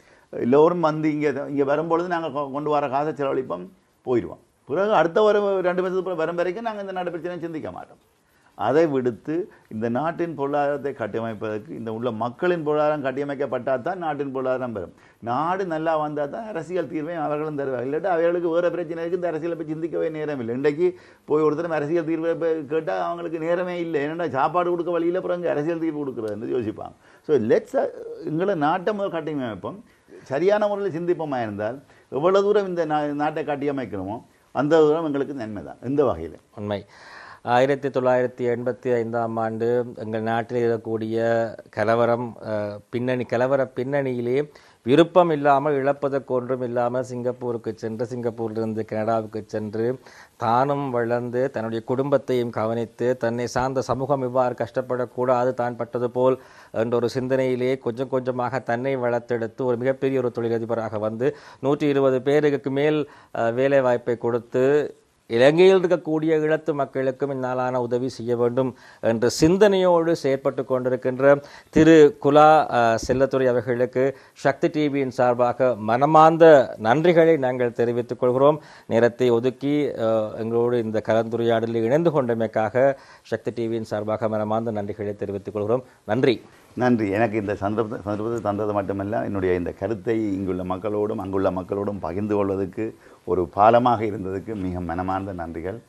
எல்லோரும் வந்து இங்கே இங்கே வரும்பொழுது நாங்கள் கொண்டு வர காசை செலவழிப்போம் போயிடுவோம். பிறகு அடுத்த ஒரு ரெண்டு வருஷத்துக்கு வரும் வரைக்கும் நாங்கள் இந்த நாடு சிந்திக்க மாட்டோம். அதை விடுத்து இந்த நாட்டின் பொருளாதாரத்தை கட்டியமைப்பதற்கு இந்த உள்ள மக்களின் பொருளாதாரம் கட்டியமைக்கப்பட்டால் தான் நாட்டின் பொருளாதாரம் பெறும். நாடு நல்லா வந்தால் தான் அரசியல் தீர்வையும் அவர்களும் தருவாங்க இல்லாட்டி அவர்களுக்கு வேறு பிரச்சனை இருக்குது இந்த அரசியலை போய் சிந்திக்கவே நேரம் இல்லை. இன்றைக்கு போய் ஒருத்தரும் அரசியல் தீர்வை கேட்டால் அவங்களுக்கு நேரமே இல்லை. ஏன்னா சாப்பாடு கொடுக்க வழியில் அப்புறம் அங்கே அரசியல் தீர்வு கொடுக்குறதுன்னு யோசிப்பாங்க. ஸோ லெட்ஸ் uh, எங்களை நாட்டை முதல் கட்டியமைப்போம். சரியான முறையில் சிந்திப்போமா இருந்தால் எவ்வளோ தூரம் இந்த நா நாட்டை கட்டியமைக்கிறோமோ அந்த தூரம் எங்களுக்கு நன்மை தான். இந்த வகையில் உண்மை. ஆயிரத்தி தொள்ளாயிரத்தி எண்பத்தி ஐந்தாம் ஆண்டு எங்கள் நாட்டில் இருக்கக்கூடிய கலவரம் பின்னணி கலவர பின்னணியிலே விருப்பம் இல்லாமல் இழப்பதற்கு ஒன்றும் இல்லாமல் சிங்கப்பூருக்கு சென்று சிங்கப்பூரிலிருந்து கனடாவுக்கு சென்று தானும் வளர்ந்து தன்னுடைய குடும்பத்தையும் கவனித்து தன்னை சார்ந்த சமூகம் இவ்வாறு கஷ்டப்படக்கூடாது தான் பட்டது போல் என்ற ஒரு சிந்தனையிலே கொஞ்சம் கொஞ்சமாக தன்னை வளர்த்தெடுத்து ஒரு மிகப்பெரிய ஒரு தொழிலதிபராக வந்து நூற்றி இருபது பேருக்கு மேல் வேலைவாய்ப்பை வேலை வாய்ப்பை கொடுத்து இலங்கையில் இருக்கக்கூடிய ஈழத்து மக்களுக்கும் இந்நாளான உதவி செய்ய வேண்டும் என்ற சிந்தனையோடு செயற்பட்டு கொண்டிருக்கின்ற திரு குலா செல்லத்துறை அவர்களுக்கு சக்தி டிவியின் சார்பாக மனமார்ந்த நன்றிகளை நாங்கள் தெரிவித்துக் கொள்கிறோம். நேரத்தை ஒதுக்கி எங்களோடு இந்த கலந்துரையாடலில் இணைந்து கொண்டமைக்காக சக்தி டிவியின் சார்பாக மனமார்ந்த நன்றிகளை தெரிவித்துக் கொள்கிறோம். நன்றி. நன்றி. எனக்கு இந்த சந்தர்ப்ப சந்தர்ப்பத்தை தந்தது மட்டுமல்ல என்னுடைய இந்த கருத்தை இங்குள்ள மக்களோடும் அங்குள்ள மக்களோடும் பகிர்ந்து கொள்வதற்கு ஒரு பாலமாக இருந்ததுக்கு மிக மனமார்ந்த நன்றிகள்.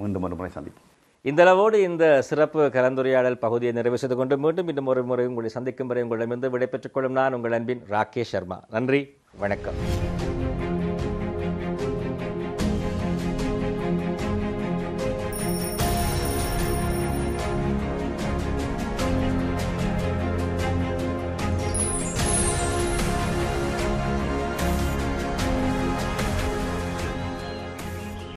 மீண்டும் ஒரு முறை சந்திப்போம். இந்த அளவோடு இந்த சிறப்பு கலந்துரையாடல் பகுதியை நிறைவு செய்து கொண்டு மீண்டும் இன்னும் ஒரு முறை உங்களை சந்திக்கும் வரை உங்களிடமிருந்து விடைபெற்றுக் கொள்ளும் நான் உங்கள் அன்பின் ராகேஷ் சர்மா. நன்றி வணக்கம்.